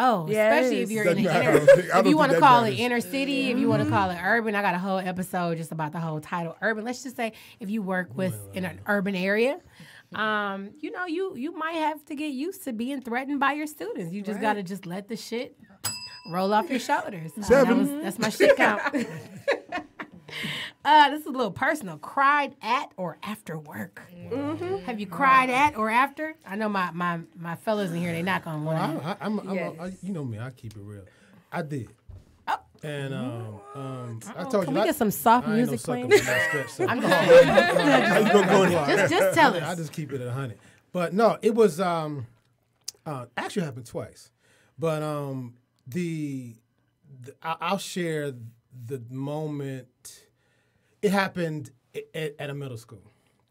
Speaker 1: Oh, especially if you're in the inner,
Speaker 2: matter. I don't think- I
Speaker 1: if you want to
Speaker 2: think that
Speaker 1: call it inner city, if you want to call it urban. I got a whole episode just about the whole title urban. Let's just say if you work with in an urban area, um, you know, you you might have to get used to being threatened by your students. You just got to just let the shit roll off your shoulders. Uh, that
Speaker 2: Seven.
Speaker 1: was- that's my shit count. Uh, this is a little personal. Cried at or after work? Have you cried at or after? I know my my my fellas in here. They not gonna want to.
Speaker 5: I, I, I'm, I'm
Speaker 7: Yes.
Speaker 5: a, I, you know me. I keep it real. I did.
Speaker 1: Oh.
Speaker 5: And um, um, I told
Speaker 1: can
Speaker 5: you
Speaker 1: we
Speaker 5: I-
Speaker 1: get some soft
Speaker 5: I ain't no
Speaker 1: music playing?
Speaker 5: for that stretch, so-
Speaker 1: I'm just
Speaker 2: How you gonna go in there?
Speaker 1: just just tell us.
Speaker 5: I just keep it at hundred. But no, it was um, uh, actually happened twice. But um, the, the I- I'll share the moment. It happened at, at a middle school.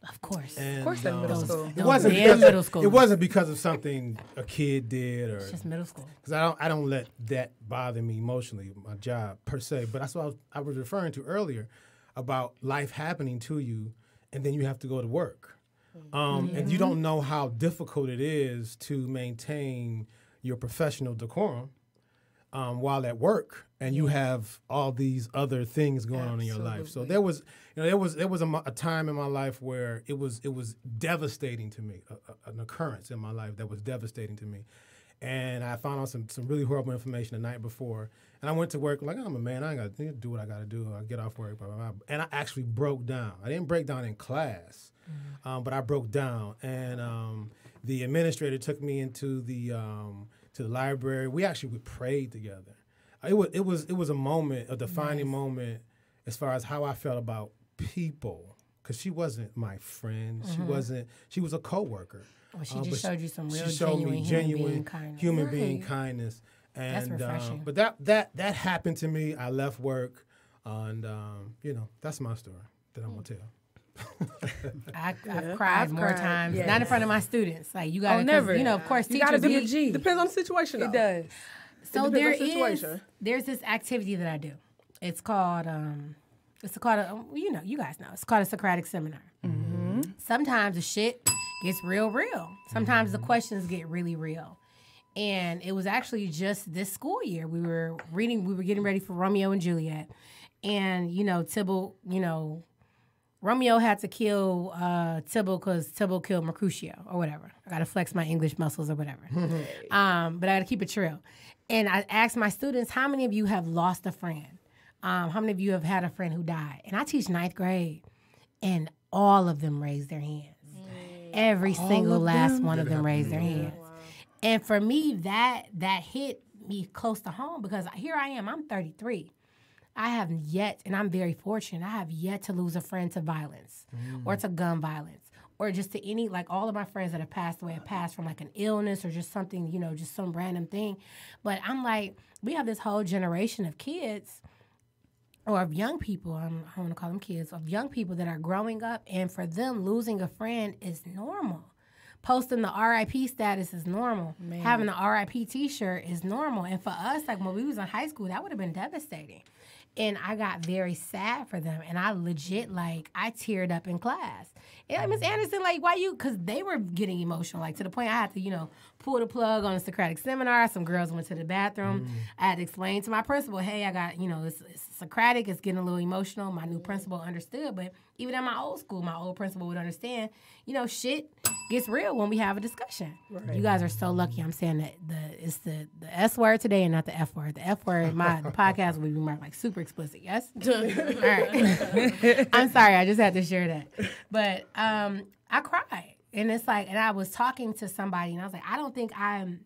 Speaker 1: Of course.
Speaker 5: And,
Speaker 7: Of course, in middle
Speaker 5: um,
Speaker 7: school.
Speaker 5: It
Speaker 1: Those
Speaker 5: wasn't because,
Speaker 1: middle school.
Speaker 5: It wasn't because of something a kid did or
Speaker 1: It's just middle school.
Speaker 5: because I don't I don't let that bother me emotionally, my job per se. But that's what I was, I was referring to earlier about life happening to you, and then you have to go to work, um, and you don't know how difficult it is to maintain your professional decorum um, while at work, and you have all these other things going on in your life. So there was, you know, there was there was a, a time in my life where it was it was devastating to me, a, a- an occurrence in my life that was devastating to me, and I found out some some really horrible information the night before, and I went to work like I'm a man, I got to do what I got to do. I get off work, blah, blah, blah. and I actually broke down. I didn't break down in class, um, but I broke down, and um, the administrator took me into the um, to the library. We actually we prayed together. It was it was it was a moment, a defining moment, as far as how I felt about people. Because she wasn't my friend. She wasn't. She was a coworker.
Speaker 1: Well, she
Speaker 5: Uh,
Speaker 1: just showed you some real
Speaker 5: she showed
Speaker 1: genuine,
Speaker 5: me
Speaker 1: human
Speaker 5: genuine
Speaker 1: being kindness.
Speaker 5: human being kindness. And,
Speaker 1: That's
Speaker 5: uh,
Speaker 1: refreshing.
Speaker 5: but that that that happened to me. I left work, and um, you know that's my story that I'm gonna tell.
Speaker 1: I, I've cried
Speaker 7: I've
Speaker 1: more
Speaker 7: cried,
Speaker 1: times,
Speaker 7: yes.
Speaker 1: not in front of my students. Like you got to
Speaker 7: Oh, never.
Speaker 1: You know, of course,
Speaker 7: You
Speaker 1: teachers
Speaker 7: gotta be a G.
Speaker 3: Depends on the situation.
Speaker 7: It does.
Speaker 1: So
Speaker 3: depends
Speaker 1: there
Speaker 3: on
Speaker 1: is there's this activity that I do. It's called um, it's called a, um, you know you guys know it's called a Socratic seminar. Mm-hmm. Sometimes the shit gets real, real. Sometimes the mm-hmm. questions get really real, and it was actually just this school year. We were reading, we were getting ready for Romeo and Juliet, and you know, Tybalt, you know, Romeo had to kill uh, Tybalt because Tybalt killed Mercutio or whatever. I got to flex my English muscles or whatever. um, but I got to keep it true. And I asked my students, how many of you have lost a friend? Um, how many of you have had a friend who died? And I teach ninth grade, and all of them raised their hands. Every single last one of them raised their hands. And for me, that that hit me close to home because here I am. I'm 33. I have yet, and I'm very fortunate. I have yet to lose a friend to violence, or mm. to gun violence, or just to any like all of my friends that have passed away have passed from like an illness or just something, you know, just some random thing. But I'm like, we have this whole generation of kids or of young people, I'm, I want to call them kids, of young people that are growing up, and for them, losing a friend is normal. Posting the RIP status is normal. Having the RIP T-shirt is normal. And for us, like when we was in high school, that would have been devastating. And I got very sad for them, and I legit like I teared up in class. And like, Miss mm. Anderson, like why you? Because they were getting emotional, like to the point I had to, you know, pull the plug on a Socratic seminar. Some girls went to the bathroom. Mm. I had to explain to my principal, hey, I got, you know, it's, it's Socratic. It's getting a little emotional. My new principal understood, but even in my old school, my old principal would understand. You know, shit gets real when we have a discussion. You guys are so lucky. I'm saying that the it's the the S word today and not the F word. The F word, my the podcast will be marked like super explicit. Yes. All right. I'm sorry. I just had to share that. But um, I cried, and it's like, and I was talking to somebody, and I was like, I don't think I'm.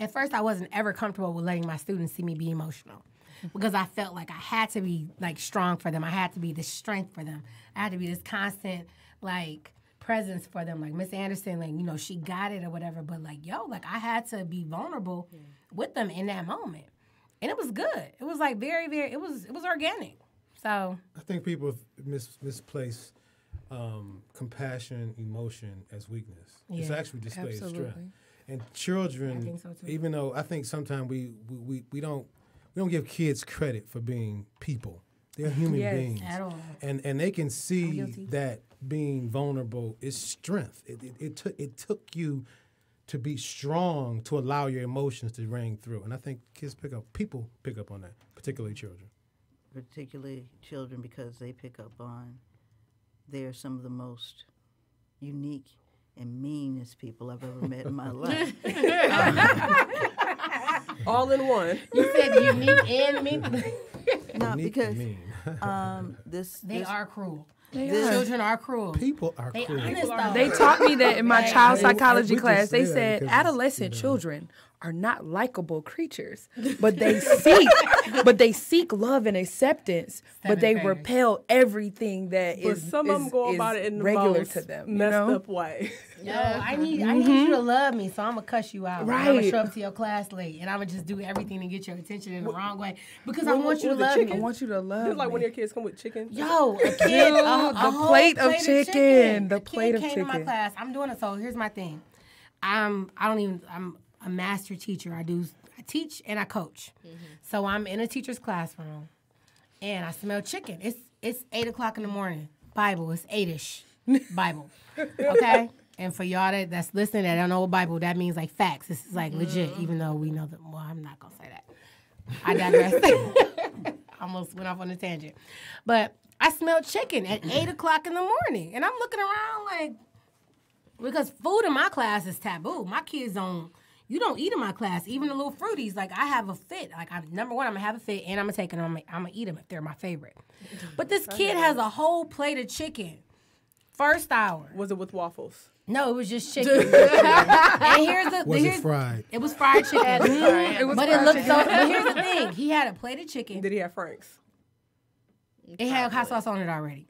Speaker 1: At first, I wasn't ever comfortable with letting my students see me be emotional because I felt like I had to be like strong for them. I had to be the strength for them. I had to be this constant like presence for them. Like Miss Anderson, like you know, she got it or whatever. But like yo, like I had to be vulnerable with them in that moment, and it was good. It was like very, very. It was it was organic. So
Speaker 5: I think people mis- misplace um, compassion, emotion as weakness. It's actually display of strength. And children,
Speaker 1: I think so, too.
Speaker 5: even though I think sometimes we, we, we, we don't we don't give kids credit for being people. They're human
Speaker 7: Yes.
Speaker 5: beings,
Speaker 1: At all.
Speaker 5: and and they can see that being vulnerable is strength. It, it, it took it took you to be strong to allow your emotions to ring through, and I think kids pick up people pick up on that, particularly children.
Speaker 4: particularly children, because they pick up on they're some of the most unique and meanest people I've ever met in my life.
Speaker 3: All in one.
Speaker 1: you said unique and mean.
Speaker 4: Not
Speaker 5: Unique
Speaker 4: because
Speaker 5: mean.
Speaker 4: um, this
Speaker 1: They
Speaker 4: this,
Speaker 1: are cruel.
Speaker 4: this-
Speaker 1: Children are cruel.
Speaker 5: people are
Speaker 1: They
Speaker 5: cruel.
Speaker 1: honest though.
Speaker 7: They taught me that in my
Speaker 1: Right.
Speaker 7: child
Speaker 5: I- I-
Speaker 7: psychology
Speaker 5: we just
Speaker 7: class. They said adolescent
Speaker 5: you know.
Speaker 7: children are not likable creatures, but they seek, but they seek love and acceptance, but they
Speaker 1: fingers.
Speaker 7: repel everything that
Speaker 3: But
Speaker 7: is
Speaker 3: some of them go about it in the
Speaker 7: regular
Speaker 3: most
Speaker 7: to them.
Speaker 3: messed
Speaker 7: you know?
Speaker 3: up way.
Speaker 1: Yo, I need I need you mm-hmm. to love me, so I'm gonna cuss you out. Right. I'm gonna show up to your class late, and I'm gonna just do everything to get your attention in the wrong way because I
Speaker 3: what-
Speaker 1: want you to
Speaker 3: what was the
Speaker 1: love
Speaker 3: chicken?
Speaker 7: I want you to love.
Speaker 3: It's like when
Speaker 7: me.
Speaker 3: your kids come with chicken.
Speaker 1: Yo, a kid, a, a
Speaker 7: the
Speaker 1: whole
Speaker 7: plate of chicken, the
Speaker 1: A kid
Speaker 7: plate of
Speaker 1: came to my class. I'm doing it. So here's my thing. I'm I don't even I'm a master teacher. I do I teach and I coach. Mm-hmm. So I'm in a teacher's classroom, and I smell chicken. It's it's eight o'clock in the morning. Bible. It's eight-ish. Bible. Okay. And for y'all that, that's listening that don't know the Bible, that means like facts. This is like legit, even though we know that. Well, I'm not gonna say that. I digress. Almost went off on a tangent, but I smelled chicken at eight o'clock in the morning, and I'm looking around like because food in my class is taboo. My kids don't. You don't eat in my class, even the little fruities. Like I have a fit. Like I'm number one, I'm gonna have a fit, and I'm gonna take them. I'm gonna, I'm gonna eat them if they're my favorite. But this kid has a whole plate of chicken. First hour.
Speaker 3: Was it with waffles?
Speaker 1: No, it was just chicken. and here's the
Speaker 5: Was
Speaker 1: here's,
Speaker 5: it fried?
Speaker 1: It was fried chicken.
Speaker 7: It was
Speaker 1: but it looked so. But here's the thing: he had a plate of chicken.
Speaker 3: Did he have Frank's?
Speaker 1: It had hot sauce on it already.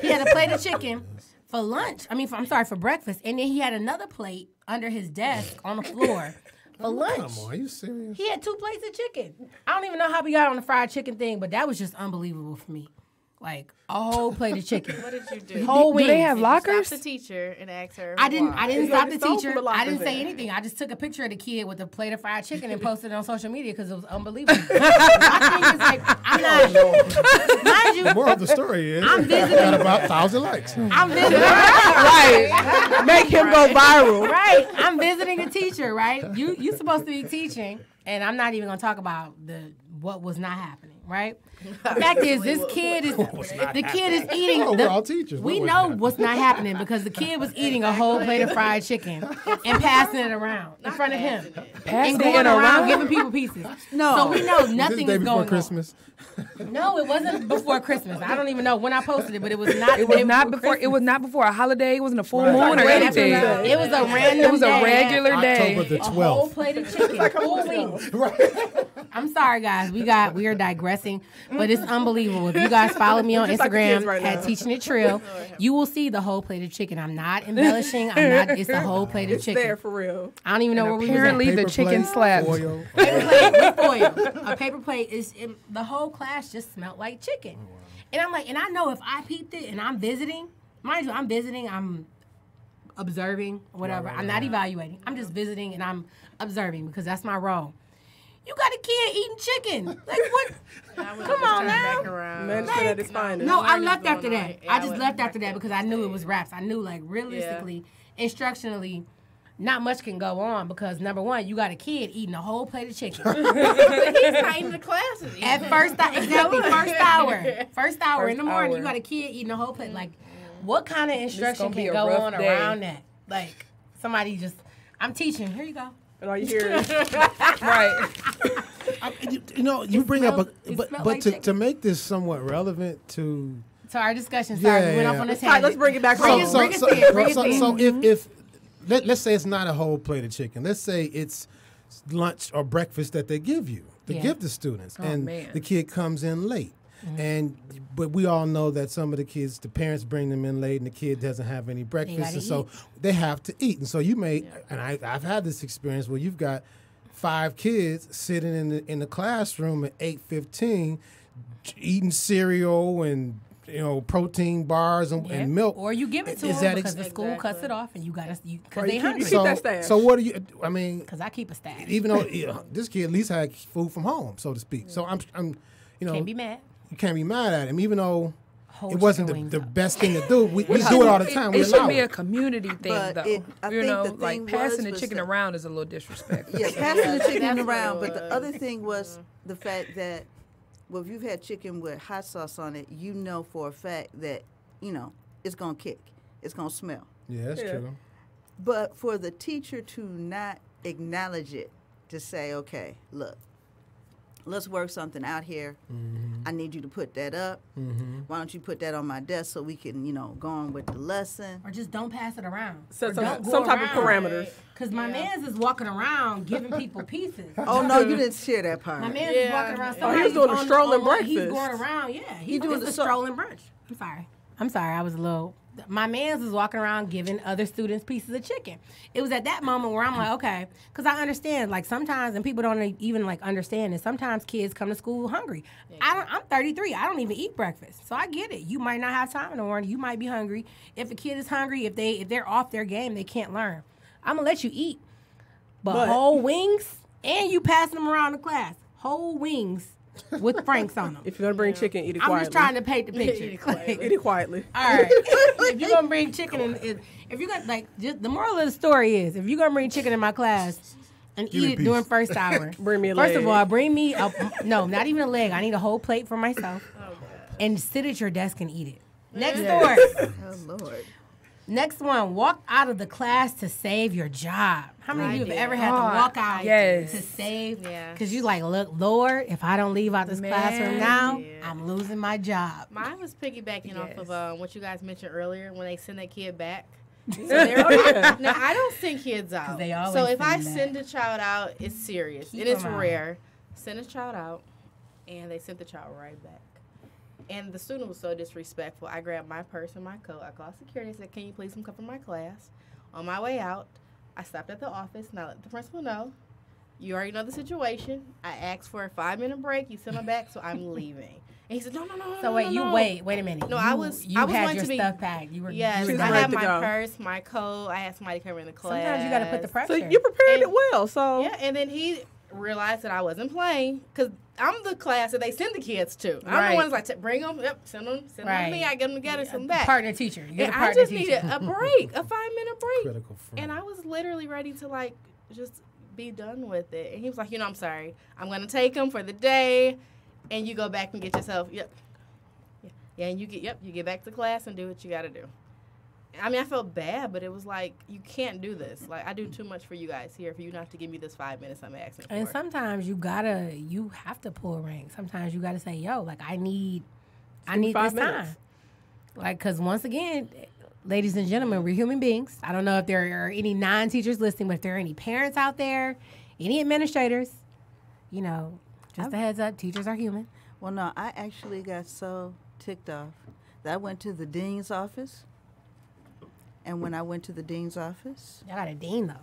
Speaker 1: He had a plate of chicken for lunch. I mean, for, I'm sorry, for breakfast, and then he had another plate under his desk on the floor for lunch.
Speaker 5: Come on, are you serious?
Speaker 1: He had two plates of chicken. I don't even know how we got on the fried chicken thing, but that was just unbelievable for me. Like a whole plate of chicken.
Speaker 6: What did you do?
Speaker 1: Whole
Speaker 7: Do they have
Speaker 6: Did you stop
Speaker 7: lockers?
Speaker 6: the teacher and ask her.
Speaker 1: I didn't.
Speaker 6: why?
Speaker 1: I didn't
Speaker 3: You
Speaker 1: stop the teacher.
Speaker 3: the
Speaker 1: I didn't say
Speaker 3: then.
Speaker 1: anything. I just took a picture of the kid with a plate of fried chicken and posted it on social media because it was unbelievable. My thing is like, I'm not. Mind you,
Speaker 5: The moral of the story is
Speaker 1: I'm
Speaker 5: got
Speaker 1: visiting.
Speaker 5: about thousand likes.
Speaker 1: I'm visiting.
Speaker 3: right. Make him go viral.
Speaker 1: right. I'm visiting a teacher, right? You you supposed to be teaching, and I'm not even gonna talk about the what was not happening, right? The fact is, this kid is the kid is eating.
Speaker 5: Oh,
Speaker 1: the-
Speaker 5: we're all teachers.
Speaker 1: We know what's not happening because the kid was eating a whole plate of fried chicken and passing it around in front of him
Speaker 7: Passing
Speaker 1: and
Speaker 7: it
Speaker 1: going around
Speaker 7: around.
Speaker 1: giving people pieces.
Speaker 4: No.
Speaker 1: So we know nothing
Speaker 5: day
Speaker 1: is
Speaker 5: before
Speaker 1: going
Speaker 5: Christmas.
Speaker 1: on. No, it wasn't before Christmas. I don't even know when I posted it, but it was not.
Speaker 7: It was not before. It was not before a holiday. It wasn't a full moon or anything.
Speaker 1: It was a random.
Speaker 7: It was a
Speaker 1: day.
Speaker 7: regular
Speaker 5: October
Speaker 7: day.
Speaker 5: the
Speaker 1: A whole
Speaker 5: 12th.
Speaker 1: plate of chicken, full wings. I'm sorry, guys. We got we are digressing, but it's unbelievable. If you guys follow me on
Speaker 3: Just like
Speaker 1: Instagram
Speaker 3: right
Speaker 1: at
Speaker 3: now.
Speaker 1: Teaching It Trill, you will see the whole plate of chicken. I'm not embellishing. I'm not. It's the whole plate of
Speaker 3: It's
Speaker 1: chicken.
Speaker 3: there for real.
Speaker 1: I don't even know where we was at.
Speaker 7: Apparently, the chicken
Speaker 5: plate,
Speaker 7: slapped.
Speaker 5: foil.
Speaker 1: paper plate with foil. A paper plate is it, the whole class just smelled like chicken. Oh, and I'm like, and I know if I peeped it and I'm visiting, mind you, I'm visiting, I'm observing, whatever. I'm not evaluating. I'm just visiting and I'm observing because that's my role. You got a kid eating chicken. Like what? Come on now.
Speaker 6: Back around.
Speaker 3: Management at its finest.
Speaker 1: No, I left after that.
Speaker 6: Yeah,
Speaker 1: I
Speaker 6: I
Speaker 1: just
Speaker 6: went
Speaker 1: left after that because I knew it was raps. I knew like realistically, instructionally, not much can go on because number one, you got a kid eating a whole plate of chicken.
Speaker 6: He's not even the classes.
Speaker 1: At first, exactly first hour, first hour in the morning,
Speaker 7: hour.
Speaker 1: you got a kid eating a whole plate. Like, what kind of instruction can go on
Speaker 7: day.
Speaker 1: around that? Like, somebody just, I'm teaching. Here you go.
Speaker 3: And all you hear is,
Speaker 7: Right.
Speaker 5: I- you, you know, you bring up, a, but but
Speaker 1: like
Speaker 5: to,
Speaker 1: chicken.
Speaker 5: to make this somewhat relevant to
Speaker 1: So our discussion started.
Speaker 5: Yeah,
Speaker 1: we went
Speaker 5: yeah.
Speaker 1: off on a
Speaker 3: all right,
Speaker 1: tangent.
Speaker 3: let's bring it back
Speaker 1: Bring
Speaker 3: home.
Speaker 1: it- bring us in, bring
Speaker 5: so,
Speaker 1: in.
Speaker 5: so if, if let, let's say it's not a whole plate of chicken, let's say it's lunch or breakfast that they give you to
Speaker 1: Yeah.
Speaker 5: give the students,
Speaker 7: Oh,
Speaker 5: and
Speaker 7: man.
Speaker 5: the kid comes in late, Mm-hmm. and but we all know that some of the kids, the parents bring them in late, and the kid doesn't have any breakfast, and so they have to eat, and so you may, and I, I've had this experience where you've got five kids sitting in the in the classroom at eight fifteen, eating cereal and you know protein bars and,
Speaker 1: Yeah.
Speaker 5: and milk.
Speaker 1: Or you give it to
Speaker 5: Is
Speaker 1: them
Speaker 5: that
Speaker 1: because
Speaker 5: ex-
Speaker 1: the school cuts it off and you got to, because they
Speaker 3: you keep-
Speaker 1: hungry.
Speaker 3: keep
Speaker 5: so,
Speaker 3: that stash.
Speaker 5: so what do you? I mean,
Speaker 1: Because I keep a stash.
Speaker 5: even though you know, this kid at least had food from home, so to speak. So mm-hmm. I'm, I'm, you know,
Speaker 1: Can't be mad.
Speaker 5: You can't be mad at him, even though
Speaker 1: Whole
Speaker 5: it wasn't the, the best thing to do. We, we do it all the time.
Speaker 7: It,
Speaker 5: we
Speaker 7: should be a community thing,
Speaker 4: But
Speaker 7: though.
Speaker 4: it- I
Speaker 7: you
Speaker 4: think
Speaker 7: know,
Speaker 4: the
Speaker 7: like
Speaker 4: thing
Speaker 7: passing
Speaker 4: was-
Speaker 7: the chicken
Speaker 4: that-
Speaker 7: around is a little disrespectful.
Speaker 4: Yeah, passing the chicken around. But the other thing was the fact that, well, if you've had chicken with hot sauce on it, you know for a fact that, you know, it's going to kick. It's going to smell.
Speaker 5: Yeah, that's
Speaker 3: Yeah.
Speaker 5: true.
Speaker 4: But for the teacher to not acknowledge it, to say, okay, look, let's work something out here. Mm-hmm. I need you to put that up. Mm-hmm. Why don't you put that on my desk so we can, you know, go on with the lesson?
Speaker 1: Or just don't pass it around.
Speaker 3: Set
Speaker 1: Or
Speaker 3: some, some type of parameters.
Speaker 1: Because my man's is walking around giving people pieces.
Speaker 4: Oh no, you didn't share that part.
Speaker 1: My man's is walking around.
Speaker 3: Oh,
Speaker 1: he's
Speaker 3: doing a strolling
Speaker 1: on one- He's going around, yeah. He's
Speaker 4: doing
Speaker 1: doing
Speaker 4: the
Speaker 1: the strolling brunch. I'm sorry. I'm sorry. I was a little. My man's is walking around giving other students pieces of chicken. It was at that moment where I'm like, okay, because I understand. Like sometimes, and people don't even like understand. And sometimes kids come to school hungry. I don't. I'm 33. I don't even eat breakfast, so I get it. You might not have time in the morning. You might be hungry. If a kid is hungry, if they if they're off their game, they can't learn. I'm gonna let you eat. But,
Speaker 3: But-
Speaker 1: whole wings, and you passing them around the class. Whole wings with Franks on them.
Speaker 3: If you're gonna bring chicken, eat it quietly.
Speaker 1: I'm just trying to paint the picture.
Speaker 6: Eat it quietly.
Speaker 3: eat it quietly.
Speaker 1: All right. if you're gonna bring chicken, in, if, if you're gonna like, just the moral of the story is, if you're gonna bring chicken in my class and
Speaker 2: Give
Speaker 1: eat it
Speaker 2: piece.
Speaker 1: during first hour,
Speaker 3: Bring me a
Speaker 1: First of all, bring me a no, not even a leg. I need a whole plate for myself, oh, and sit at your desk and eat it. Next door.
Speaker 4: Oh Lord.
Speaker 1: Next one, walk out of the class to save your job. How many of you have
Speaker 6: did.
Speaker 1: ever had to
Speaker 7: Oh,
Speaker 1: walk out
Speaker 7: yes.
Speaker 1: to save?
Speaker 6: Yes.
Speaker 1: Because you like, look, Lord, if I don't leave out this classroom now,
Speaker 6: Yeah.
Speaker 1: I'm losing my job.
Speaker 6: Mine was piggybacking off of um, what you guys mentioned earlier when they send that kid back. So now I don't send kids out. so if I
Speaker 1: send
Speaker 6: send a child out, it's serious.
Speaker 1: Keep
Speaker 6: it is
Speaker 1: them out.
Speaker 6: rare. Send a child out, and they sent the child right back. And the student was so disrespectful. I grabbed my purse and my coat. I called security. and said, "Can you please come cover my class?" On my way out, I stopped at the office and I let the principal know. You already know the situation. I asked for a five minute break. You sent them back, so I'm leaving. And he said, no, no, no, no.
Speaker 1: So wait,
Speaker 6: no,
Speaker 1: you
Speaker 6: no.
Speaker 1: wait, wait a minute.
Speaker 6: No,
Speaker 1: You,
Speaker 6: I was-
Speaker 1: You
Speaker 6: I was
Speaker 1: had
Speaker 6: wanting
Speaker 1: your
Speaker 6: to be-
Speaker 1: stuff packed. You were.
Speaker 6: Yes,
Speaker 1: you were
Speaker 6: I
Speaker 1: ready.
Speaker 3: ready
Speaker 6: had
Speaker 3: to
Speaker 6: my
Speaker 3: go.
Speaker 6: purse, my coat. I had somebody come in the class.
Speaker 1: Sometimes you got to put the pressure.
Speaker 3: So you prepared
Speaker 6: And-
Speaker 3: it well. So
Speaker 6: Yeah, and then he realized that I wasn't playing because I'm the class that they send the kids to. I'm
Speaker 1: Right.
Speaker 6: the ones like to bring them, yep, send them, send them to me. I get them together, send them back.
Speaker 1: partner teacher. You're
Speaker 6: and
Speaker 1: the
Speaker 6: I just
Speaker 1: teacher.
Speaker 6: needed a break, a five minute break.
Speaker 5: Critical friend.
Speaker 6: And I was literally ready to like just be done with it. And he was like, you know, I'm sorry. I'm gonna take them for the day, and you go back and get yourself. Yep. Yeah. Yeah, and you get yep, you get back to class and do what you got to do. I mean, I felt bad, but it was like you can't do this. Like I do too much for you guys here for you not to give me this five minutes I'm asking for.
Speaker 1: And sometimes you gotta, you have to pull rank. Sometimes you gotta say, "Yo, like I need, I need this
Speaker 3: minutes.
Speaker 1: time." Like, cause once again, ladies and gentlemen, we're human beings. I don't know if there are any non-teachers listening, but if there are any parents out there, any administrators, you know, just a heads up, teachers are human.
Speaker 4: Well, no, I actually got so ticked off that I went to the dean's office. And when I went to the dean's office,
Speaker 1: Y'all got a dean though.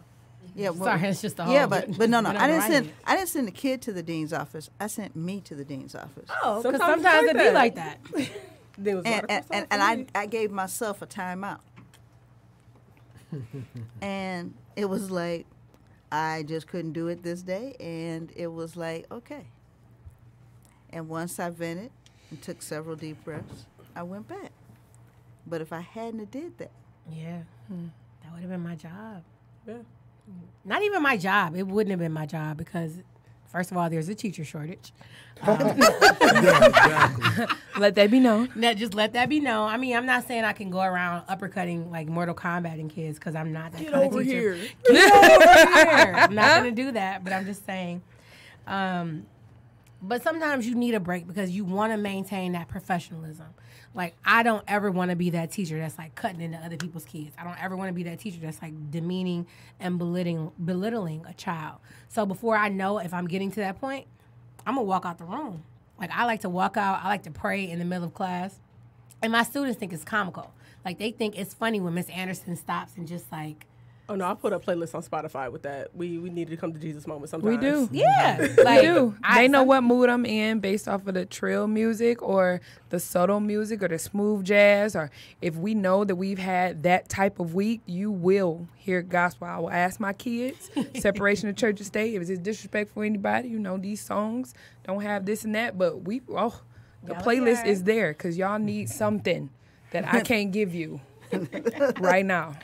Speaker 4: yeah, well,
Speaker 1: Sorry, it's just a whole.
Speaker 4: yeah, but but no, no, I didn't send
Speaker 1: need.
Speaker 4: I didn't send the kid to the dean's office. I sent me to the dean's office.
Speaker 1: Oh, because
Speaker 3: Sometimes
Speaker 1: sometimes,
Speaker 3: it's
Speaker 1: it
Speaker 3: like
Speaker 1: be
Speaker 3: that.
Speaker 1: like that.
Speaker 3: then it was
Speaker 4: and and, and, and I. I gave myself a timeout. and it was like I just couldn't do it this day and it was like, okay. And once I vented and took several deep breaths, I went back. But if I hadn't have did that,
Speaker 1: Yeah, hmm. that would have been my job.
Speaker 3: Yeah.
Speaker 1: Not even my job. It wouldn't have been my job because, first of all, there's a teacher shortage.
Speaker 7: Let that be known.
Speaker 1: Now, just let that be known. I mean, I'm not saying I can go around uppercutting like Mortal Kombat in kids because I'm not that
Speaker 3: Get
Speaker 1: kind of
Speaker 3: over
Speaker 1: teacher.
Speaker 3: here.
Speaker 1: Get over here. I'm not going to do that, but I'm just saying. Um, but sometimes you need a break because you want to maintain that professionalism. Like I don't ever want to be that teacher that's like cutting into other people's kids. I don't ever want to be that teacher that's like demeaning and belittling belittling a child. So before I know if I'm getting to that point, I'm gonna walk out the room. Like I like to walk out. I like to pray in the middle of class, and my students think it's comical. Like they think it's funny when Miss Anderson stops and just like,
Speaker 3: Oh no, I put a playlist on Spotify with that. We we needed to come to Jesus moment sometimes.
Speaker 7: We do.
Speaker 1: yeah,
Speaker 7: They
Speaker 1: like
Speaker 7: do.
Speaker 1: I-
Speaker 7: they know what mood I'm in based off of the trill music or the subtle music or the smooth jazz. Or if we know that we've had that type of week, you will hear gospel. I will ask my kids, separation of church and state. If it's disrespectful for anybody, you know, these songs don't have this and that. But we, oh, the
Speaker 1: Y'all
Speaker 7: playlist
Speaker 1: heard.
Speaker 7: is there because y'all need something that I can't give you right now.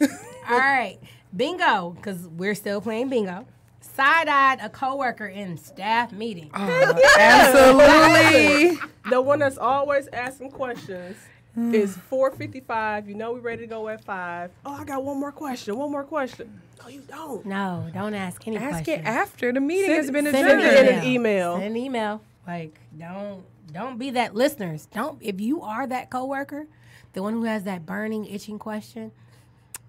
Speaker 1: All right, bingo, because we're still playing bingo. Side eyed a coworker in staff meeting.
Speaker 7: Ah, absolutely.
Speaker 3: The one that's always asking questions is 455. You know we're ready to go at five. Oh, I got one more question. One more question. No, you don't.
Speaker 1: No, don't ask any
Speaker 7: Ask
Speaker 1: questions.
Speaker 7: it after the meeting has been
Speaker 1: Send
Speaker 7: adjourned.
Speaker 3: it in an email.
Speaker 1: Send an email. Like, don't don't be that listeners. Don't if you are that coworker, the one who has that burning, itching question,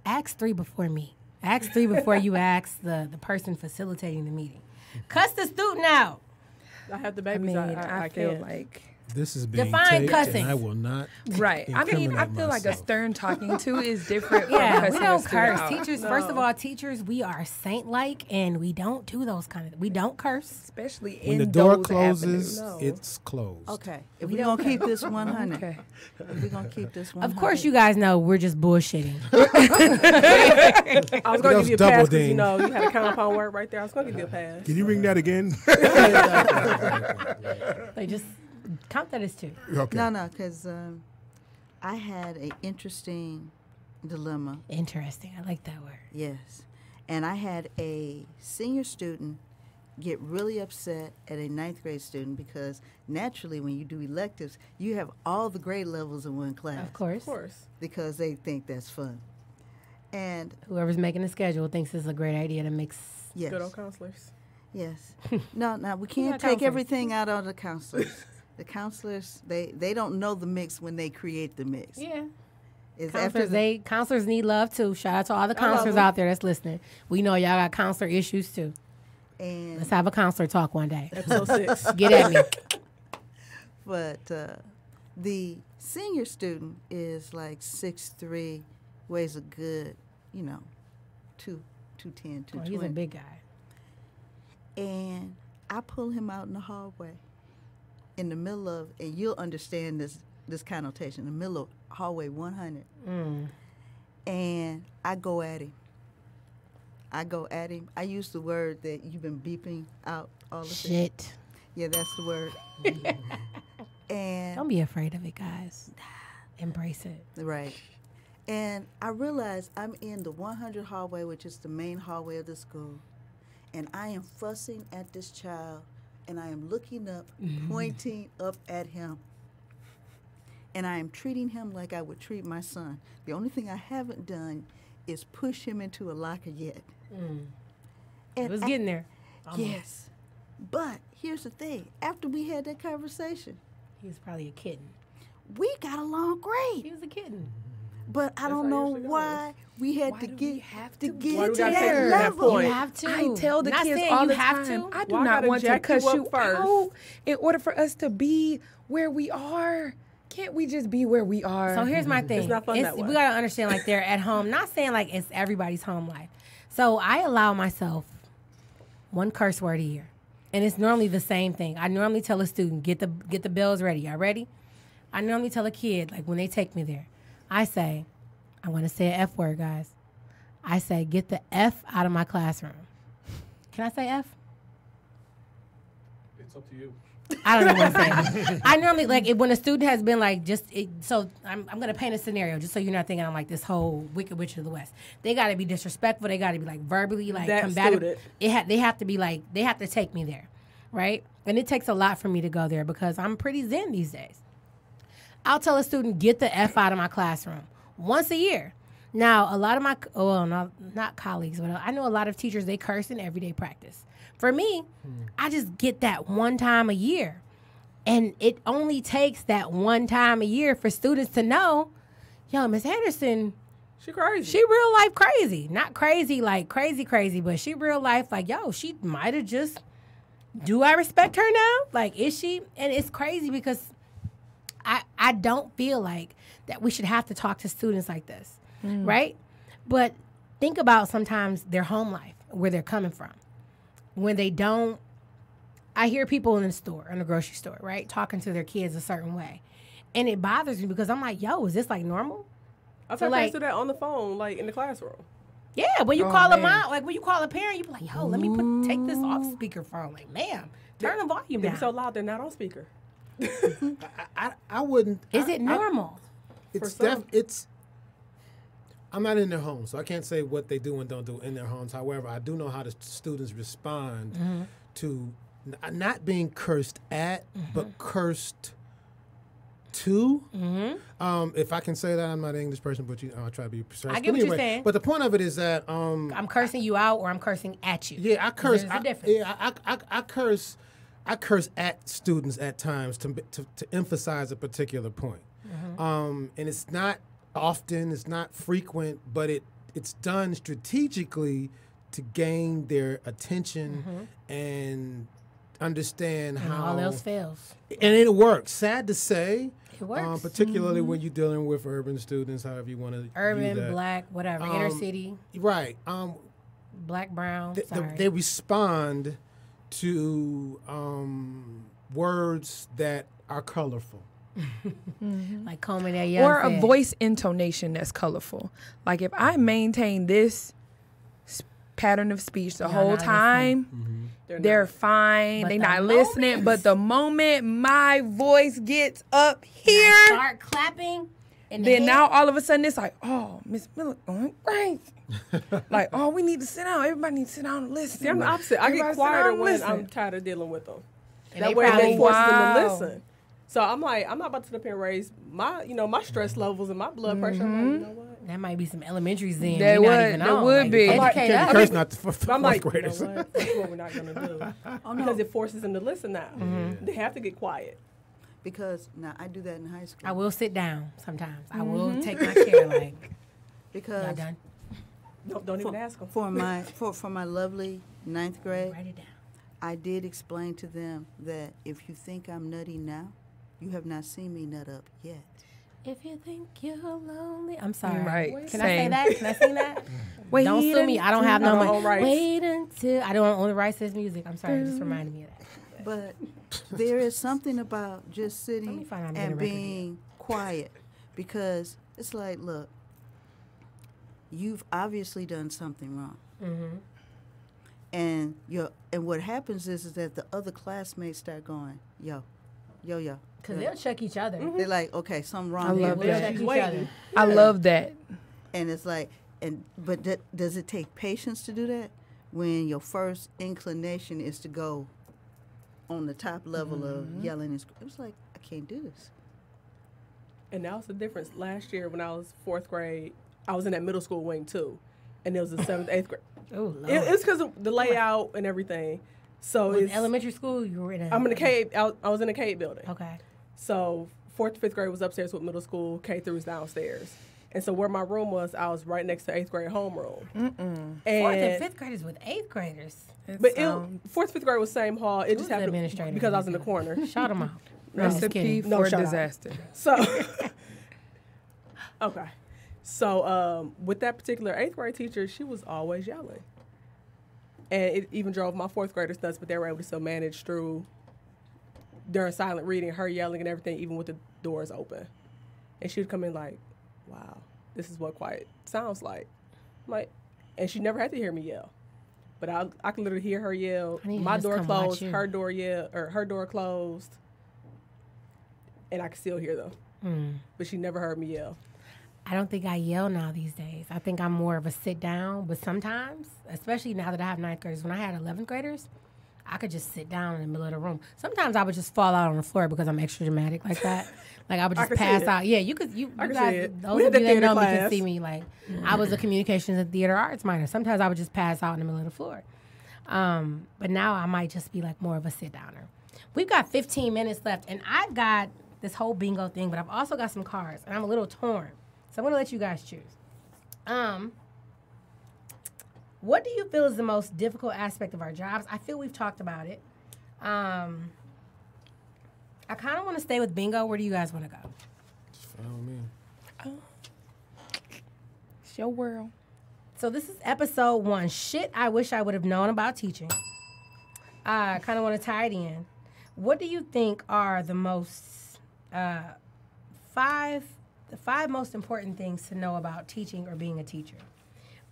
Speaker 1: ask three before me. Ask three before you ask the the person facilitating the meeting. Cuss the student out.
Speaker 3: I have the
Speaker 7: I
Speaker 3: babies.
Speaker 7: mean,
Speaker 3: I,
Speaker 7: I,
Speaker 3: I, I
Speaker 7: feel
Speaker 3: can't.
Speaker 7: like
Speaker 5: This is being
Speaker 1: Define
Speaker 5: taped,
Speaker 1: cussing.
Speaker 5: and I will not.
Speaker 7: right. I mean, I
Speaker 5: incriminate
Speaker 7: feel like a stern talking to is different.
Speaker 1: Yeah, we
Speaker 7: cussing a
Speaker 1: don't curse.
Speaker 7: out.
Speaker 1: Teachers, first of all, teachers, we are saint like and we don't do those kind of we don't curse.
Speaker 7: especially
Speaker 5: When
Speaker 7: in
Speaker 5: the door
Speaker 7: those
Speaker 5: closes,
Speaker 7: avenues.
Speaker 5: it's closed.
Speaker 4: okay, if
Speaker 1: We
Speaker 4: we're
Speaker 1: don't
Speaker 4: gonna keep this 100,
Speaker 7: Okay.
Speaker 4: if we're gonna keep this 100,
Speaker 1: Of course you guys know we're just bullshitting.
Speaker 3: I was going to give you a pass because you know you had a compound word right there. I was going to give you a pass.
Speaker 2: Can you ring that again?
Speaker 1: They just count that as two.
Speaker 2: okay.
Speaker 4: No, no, because um, I had an interesting dilemma.
Speaker 1: Interesting. I like that word.
Speaker 4: Yes. And I had a senior student get really upset at a ninth grade student because naturally, when you do electives, you have all the grade levels in one class
Speaker 1: Of course.
Speaker 3: Of course.
Speaker 4: because they think that's fun. And
Speaker 1: Whoever's making the schedule thinks it's a great idea to mix.
Speaker 4: yes,
Speaker 3: Good old counselors.
Speaker 4: yes. no, no, we can't take
Speaker 1: counselors?
Speaker 4: everything out on the counselors. the counselors, they, they don't know the mix when they create the mix.
Speaker 6: Yeah.
Speaker 4: It's after
Speaker 1: Counselors,
Speaker 4: the,
Speaker 1: they counselors need love too. Shout out to all the counselors out there that's listening. We know y'all got counselor issues too.
Speaker 4: and
Speaker 1: Let's have a counselor talk one day.
Speaker 3: Episode six.
Speaker 1: Get at me.
Speaker 4: but uh, the senior student is like six three, weighs a good, you know, two two ten, two
Speaker 1: Oh, he's a
Speaker 4: twenty,
Speaker 1: big guy.
Speaker 4: and I pull him out in the hallway, in the middle of, and you'll understand this this connotation, in the middle of hallway 100, mm. and I go at him. I go at him. I use the word that you've been beeping out all the time.
Speaker 1: Shit.
Speaker 4: Yeah, that's the word. and
Speaker 1: Don't be afraid of it, guys. Embrace it.
Speaker 4: Right. And I realize I'm in the 100 hallway, which is the main hallway of the school, and I am fussing at this child, and I am looking up, mm-hmm. pointing up at him, and I am treating him like I would treat my son. The only thing I haven't done is push him into a locker yet. Mm.
Speaker 1: It
Speaker 4: And
Speaker 1: was
Speaker 4: I-
Speaker 1: getting there.
Speaker 4: Yes. But here's the thing after we had that conversation,
Speaker 1: He was probably a kitten.
Speaker 4: we got along great.
Speaker 1: He was a kitten.
Speaker 4: But I don't know
Speaker 3: usually goes.
Speaker 4: why we had
Speaker 7: Why
Speaker 4: to get
Speaker 7: we have
Speaker 4: to
Speaker 7: to
Speaker 4: get
Speaker 3: Why
Speaker 4: to that
Speaker 3: it that
Speaker 4: level.
Speaker 1: You have to.
Speaker 7: I tell the
Speaker 1: Not
Speaker 7: kids all
Speaker 1: you
Speaker 7: the
Speaker 1: have
Speaker 7: time.
Speaker 1: to.
Speaker 7: I do
Speaker 3: Well,
Speaker 7: not
Speaker 3: gotta
Speaker 7: want to
Speaker 3: jack you
Speaker 7: cuss you
Speaker 3: first.
Speaker 7: out in order for us to be where we are. Can't we just be where we are?
Speaker 1: So here's my thing.
Speaker 3: not fun that way.
Speaker 1: We gotta understand, like they're at home. Not saying like it's everybody's home life. So I allow myself one curse word a year, and it's normally the same thing. I normally tell a student, "Get the get the bills ready. Y'all ready?" I normally tell a kid, like when they take me there, I say, "I'm gonna say an F word, guys." I say, "Get the F out of my classroom." Can I say F?
Speaker 8: It's up to you.
Speaker 1: I don't know what to say it. I normally like it when a student has been like just it, so I'm, I'm gonna paint a scenario just so you're not thinking I'm like this whole wicked witch of the west. They got to be disrespectful. They got to be like verbally like
Speaker 3: That
Speaker 1: combative.
Speaker 3: student.
Speaker 1: It ha- they have to be like they have to take me there, right? And it takes a lot for me to go there because I'm pretty zen these days. I'll tell a student get the f out of my classroom once a year. Now a lot of my oh, well not not colleagues but I know a lot of teachers they curse in everyday practice. For me, I just get that one time a year. And it only takes that one time a year for students to know, yo, Miss Anderson,
Speaker 3: She crazy.
Speaker 1: she real life crazy. Not crazy like crazy, crazy, but she real life like, yo, she might have just do I respect her now? Like, is she? And it's crazy because I I don't feel like that we should have to talk to students like this. Mm. Right? But think about sometimes their home life, where they're coming from. When they don't I hear people in the store, in the grocery store, right, talking to their kids a certain way. And it bothers me because I'm like, yo, is this like normal?
Speaker 3: I've
Speaker 1: so,
Speaker 3: had
Speaker 1: like-
Speaker 3: parents do that on the phone, like in the classroom.
Speaker 1: Yeah, when you
Speaker 7: Oh,
Speaker 1: call a mom, like when you call a parent, you be like, yo, let me put take this off speakerphone. Like, ma'am, turn the volume
Speaker 3: They
Speaker 1: down.
Speaker 3: be so loud they're not on speaker.
Speaker 5: I, I wouldn't.
Speaker 1: is
Speaker 5: I-
Speaker 1: it
Speaker 5: I-
Speaker 1: normal?
Speaker 5: it's def, it's. I'm not in their homes, so I can't say what they do and don't do in their homes. However, I do know how the students respond
Speaker 1: Mm-hmm.
Speaker 5: to n- not being cursed at,
Speaker 1: Mm-hmm.
Speaker 5: but cursed to.
Speaker 1: Mm-hmm.
Speaker 5: Um, if I can say that, I'm not an English person, but you know, I try to be precise.
Speaker 1: I get
Speaker 5: But
Speaker 1: what you're saying.
Speaker 5: But the point of it is that um,
Speaker 1: I'm cursing you out or I'm cursing at you.
Speaker 5: yeah, I curse.
Speaker 1: There's a
Speaker 5: I,
Speaker 1: difference.
Speaker 5: yeah, I, I, I curse. I curse at students at times to to, to emphasize a particular point.
Speaker 1: Mm-hmm.
Speaker 5: Um, and it's not often, it's not frequent, but it it's done strategically to gain their attention and understand
Speaker 1: Mm-hmm. And
Speaker 5: how
Speaker 1: all else fails.
Speaker 5: and it works. Sad to say,
Speaker 1: It works. Mm-hmm.
Speaker 5: Um, particularly when you're dealing with urban students, however you want to
Speaker 1: Urban, black, whatever, inner
Speaker 5: Um,
Speaker 1: city,
Speaker 5: right? Um,
Speaker 1: black, brown.
Speaker 5: th- they respond to um, words that are colorful.
Speaker 1: like combing their young
Speaker 7: or a voice intonation that's colorful. Like if I maintain this s- pattern of speech the
Speaker 1: Y'all
Speaker 7: whole
Speaker 1: not
Speaker 7: time,
Speaker 3: They're,
Speaker 7: they're fine. They
Speaker 1: the
Speaker 7: not listening. But the moment my voice gets up here,
Speaker 1: Start clapping. And
Speaker 7: then now all of a sudden it's like, oh, Miss Miller going crazy. like, oh, we need to sit down. Everybody needs to sit down and listen.
Speaker 3: See, I'm the opposite. I get
Speaker 7: Everybody sit down
Speaker 3: quieter when
Speaker 7: listen.
Speaker 3: I'm tired of dealing with them.
Speaker 1: And
Speaker 3: that
Speaker 1: they
Speaker 3: way,
Speaker 1: probably-
Speaker 3: it forces them to listen. So I'm like, I'm not about to sit up here and raise my, you know, my stress mm-hmm. levels and my blood pressure. I'm like, mm-hmm. you know what?
Speaker 1: that might be some elementary zen.
Speaker 7: That
Speaker 1: we're not
Speaker 7: would-
Speaker 1: even
Speaker 7: that
Speaker 1: on.
Speaker 7: would
Speaker 1: Like,
Speaker 7: be.
Speaker 1: Educate
Speaker 5: Can't
Speaker 1: us.
Speaker 5: be cursed not for,
Speaker 3: But I'm
Speaker 5: fourth
Speaker 3: like, you know what? That's what we're not gonna do
Speaker 4: Oh, no.
Speaker 3: because it forces them to listen now. Mm-hmm. They have to get quiet.
Speaker 4: because now I do that in high school.
Speaker 1: I will sit down sometimes. I will take my chair. Like, y'all
Speaker 4: because
Speaker 1: done?
Speaker 3: No, don't even ask them.
Speaker 4: for my for, for my lovely ninth grade,
Speaker 1: Write it down.
Speaker 4: I did explain to them that if you think I'm nutty now, you have not seen me nut up yet.
Speaker 1: If you think you're lonely, I'm sorry.
Speaker 7: Mm, right,
Speaker 1: Can I say that? Can I sing that?
Speaker 7: Wait
Speaker 1: don't sue me. I don't have no
Speaker 3: I don't
Speaker 1: money.
Speaker 3: own rights.
Speaker 1: Wait until I don't own the rights to this music. I'm sorry. It just reminded me of that.
Speaker 4: But there is something about just sitting
Speaker 1: find out I'm getting
Speaker 4: and
Speaker 1: a record deal.
Speaker 4: being quiet because it's like, look, you've obviously done something wrong.
Speaker 1: Mm-hmm.
Speaker 4: And you and what happens is, is that the other classmates start going, yo, yo, yo.
Speaker 1: Because
Speaker 4: yo.
Speaker 1: they'll check each other.
Speaker 4: They're like, okay, something wrong
Speaker 7: I
Speaker 4: here.
Speaker 7: love
Speaker 1: We'll
Speaker 7: that.
Speaker 1: check
Speaker 3: She's
Speaker 1: each
Speaker 3: waiting.
Speaker 1: other.
Speaker 7: I love that.
Speaker 4: And it's like, and but d- does it take patience to do that when your first inclination is to go on the top level of yelling and screaming? It was like, I can't do this.
Speaker 3: And that was the difference. Last year when I was fourth grade, I was in that middle school wing too, and it was the seventh, eighth grade.
Speaker 1: Oh, Lord.
Speaker 3: It, it's because of the layout and everything. So
Speaker 1: With
Speaker 3: it's
Speaker 1: elementary school, you were in a.
Speaker 3: I'm in the K. I, I was in the K building.
Speaker 1: Okay.
Speaker 3: So fourth, fifth grade was upstairs with middle school. K through was downstairs. And so where my room was, I was right next to eighth grade homeroom. And
Speaker 1: Fourth and fifth graders with eighth graders.
Speaker 7: It
Speaker 3: But it,
Speaker 7: sounds-
Speaker 3: fourth, fifth grade was same hall. It
Speaker 1: Who's
Speaker 3: just
Speaker 1: the
Speaker 3: happened
Speaker 1: administrator?
Speaker 3: because I was in the corner.
Speaker 1: Shout them out. No, I'm just
Speaker 7: recipe.
Speaker 3: No,
Speaker 7: for
Speaker 3: shut up.
Speaker 7: disaster.
Speaker 3: So, okay. So, um, with that particular eighth grade teacher, she was always yelling. And it even drove my fourth graders nuts, but they were able to still manage through during silent reading, her yelling and everything, even with the doors open. And she would come in like, wow, this is what quiet sounds like. I'm like, and she never had to hear me yell. But I, I could literally hear her yell.
Speaker 1: I need to
Speaker 3: My door closed, her door yell, or her door closed, and I could still hear them.
Speaker 1: Mm.
Speaker 3: But she never heard me yell.
Speaker 1: I don't think I yell now these days. I think I'm more of a sit down. But sometimes, especially now that I have ninth graders, when I had 11th graders, I could just sit down in the middle of the room. Sometimes I would just fall out on the floor because I'm extra dramatic like that. like I would just
Speaker 3: see
Speaker 1: pass out. Yeah, you could. You,
Speaker 3: I
Speaker 1: you guys, those of you
Speaker 3: that
Speaker 1: know
Speaker 3: theater
Speaker 1: me can see me. Like I was a communications and theater arts minor. Sometimes I would just pass out in the middle of the floor. Um, but now I might just be like more of a sit downer. We've got 15 minutes left, and I've got this whole bingo thing, but I've also got some cards, and I'm a little torn. So I'm gonna let you guys choose. Um, what do you feel is the most difficult aspect of our jobs? I feel we've talked about it. Um, I kind of want to stay with bingo. Where do you guys want to go?
Speaker 5: It's fine with me.
Speaker 7: It's your world.
Speaker 1: So this is episode one. Shit, I wish I would have known about teaching. I kind of want to tie it in. What do you think are the most uh, five the five most important things to know about teaching or being a teacher?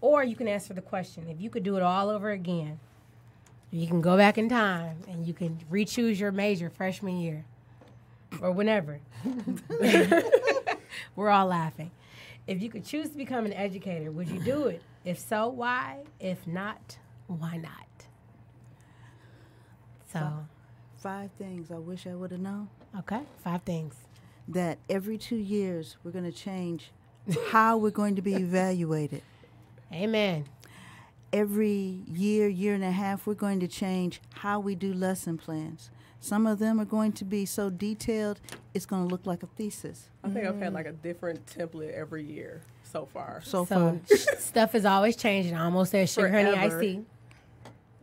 Speaker 1: Or you can answer the question: If you could do it all over again, you can go back in time and you can re-choose your major freshman year or whenever. We're all laughing. If you could choose to become an educator, would you do it? If so, why? If not, why not? So,
Speaker 4: Five things I wish I would have known.
Speaker 1: okay, five things.
Speaker 4: That every two years we're going to change how we're going to be evaluated.
Speaker 1: Amen.
Speaker 4: Every year, year and a half, we're going to change how we do lesson plans. Some of them are going to be so detailed, it's going to look like a thesis.
Speaker 3: I think I've had like a mm-hmm. different template every year so far.
Speaker 4: So,
Speaker 1: So
Speaker 4: far,
Speaker 1: stuff is always changing. I almost said sugar honey
Speaker 3: Forever.
Speaker 1: iced tea.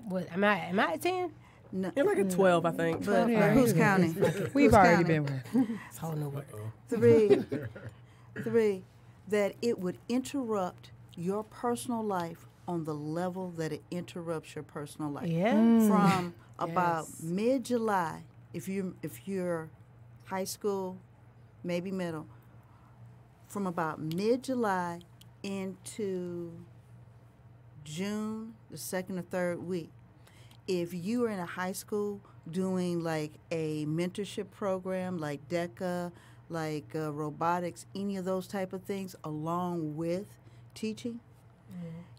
Speaker 1: What am I? Am I at ten?
Speaker 4: No,
Speaker 3: You're like a 12, I think.
Speaker 4: but,
Speaker 1: Yeah.
Speaker 4: but who's counting?
Speaker 7: We've
Speaker 4: Who's
Speaker 7: already
Speaker 4: counting?
Speaker 7: been with.
Speaker 1: It's a whole new world.
Speaker 4: Three, three, that it would interrupt your personal life on the level that it interrupts your personal life.
Speaker 1: Yeah. Mm.
Speaker 4: From mm. about
Speaker 1: Yes.
Speaker 4: mid July, if you if you're high school, maybe middle, from about mid July into June, the second or third week, if you are in a high school doing like a mentorship program like DECA, like uh, robotics, any of those type of things, along with teaching,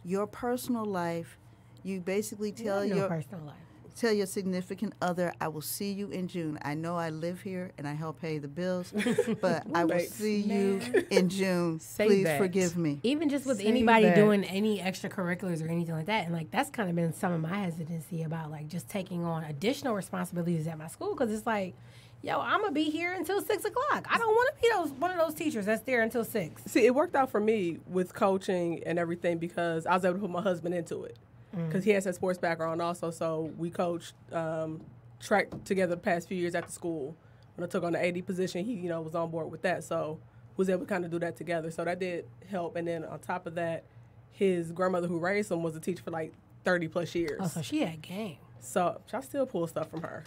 Speaker 4: your personal life, you basically tell
Speaker 1: no
Speaker 4: your
Speaker 1: personal life.
Speaker 4: Tell your significant other, I will see you in June. I know I live here and I help pay the bills, but I will
Speaker 3: Roommates.
Speaker 4: see you in June.
Speaker 7: Say
Speaker 4: Please
Speaker 7: that.
Speaker 4: forgive me.
Speaker 1: Even just with
Speaker 7: Say
Speaker 1: anybody
Speaker 7: that.
Speaker 1: doing any extracurriculars or anything like that, and like that's kind of been some of my hesitancy about like just taking on additional responsibilities at my school because it's like, yo, I'm gonna be here until six o'clock. I don't want to be those one of those teachers that's there until six.
Speaker 3: See, it worked out for me with coaching and everything because I was able to put my husband into it. Because he has that sports background also. So we coached um, track together the past few years at the school. When I took on the AD position, he you know was on board with that. So was able to kind of do that together. So that did help. And then on top of that, his grandmother who raised him was a teacher for like 30 plus years.
Speaker 1: Oh, so she had game.
Speaker 3: So I still pull stuff from her.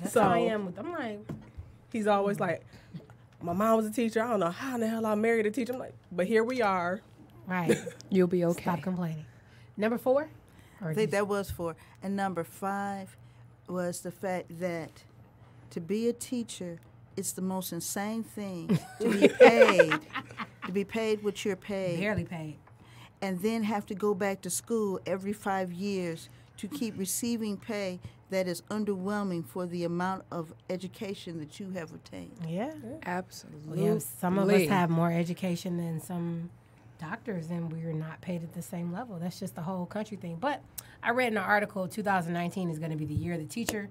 Speaker 1: That's
Speaker 3: So-
Speaker 1: how I am with. I'm like,
Speaker 3: He's always like, my mom was a teacher. I don't know how in the hell I married a teacher. I'm like, but here we are.
Speaker 1: right.
Speaker 7: You'll be okay.
Speaker 1: Stop complaining. Number four. Or
Speaker 4: I think that was four. And number five was the fact that to be a teacher, it's the most insane thing to be paid, to be paid what you're paid,
Speaker 1: barely paid.
Speaker 4: and then have to go back to school every five years to keep receiving pay that is underwhelming for the amount of education that you have obtained.
Speaker 1: Yeah.
Speaker 7: Absolutely.
Speaker 1: We have, some of us have more education than some doctors, and we're not paid at the same level. That's just the whole country thing. But I read in an article 2019 is going to be the year of the teacher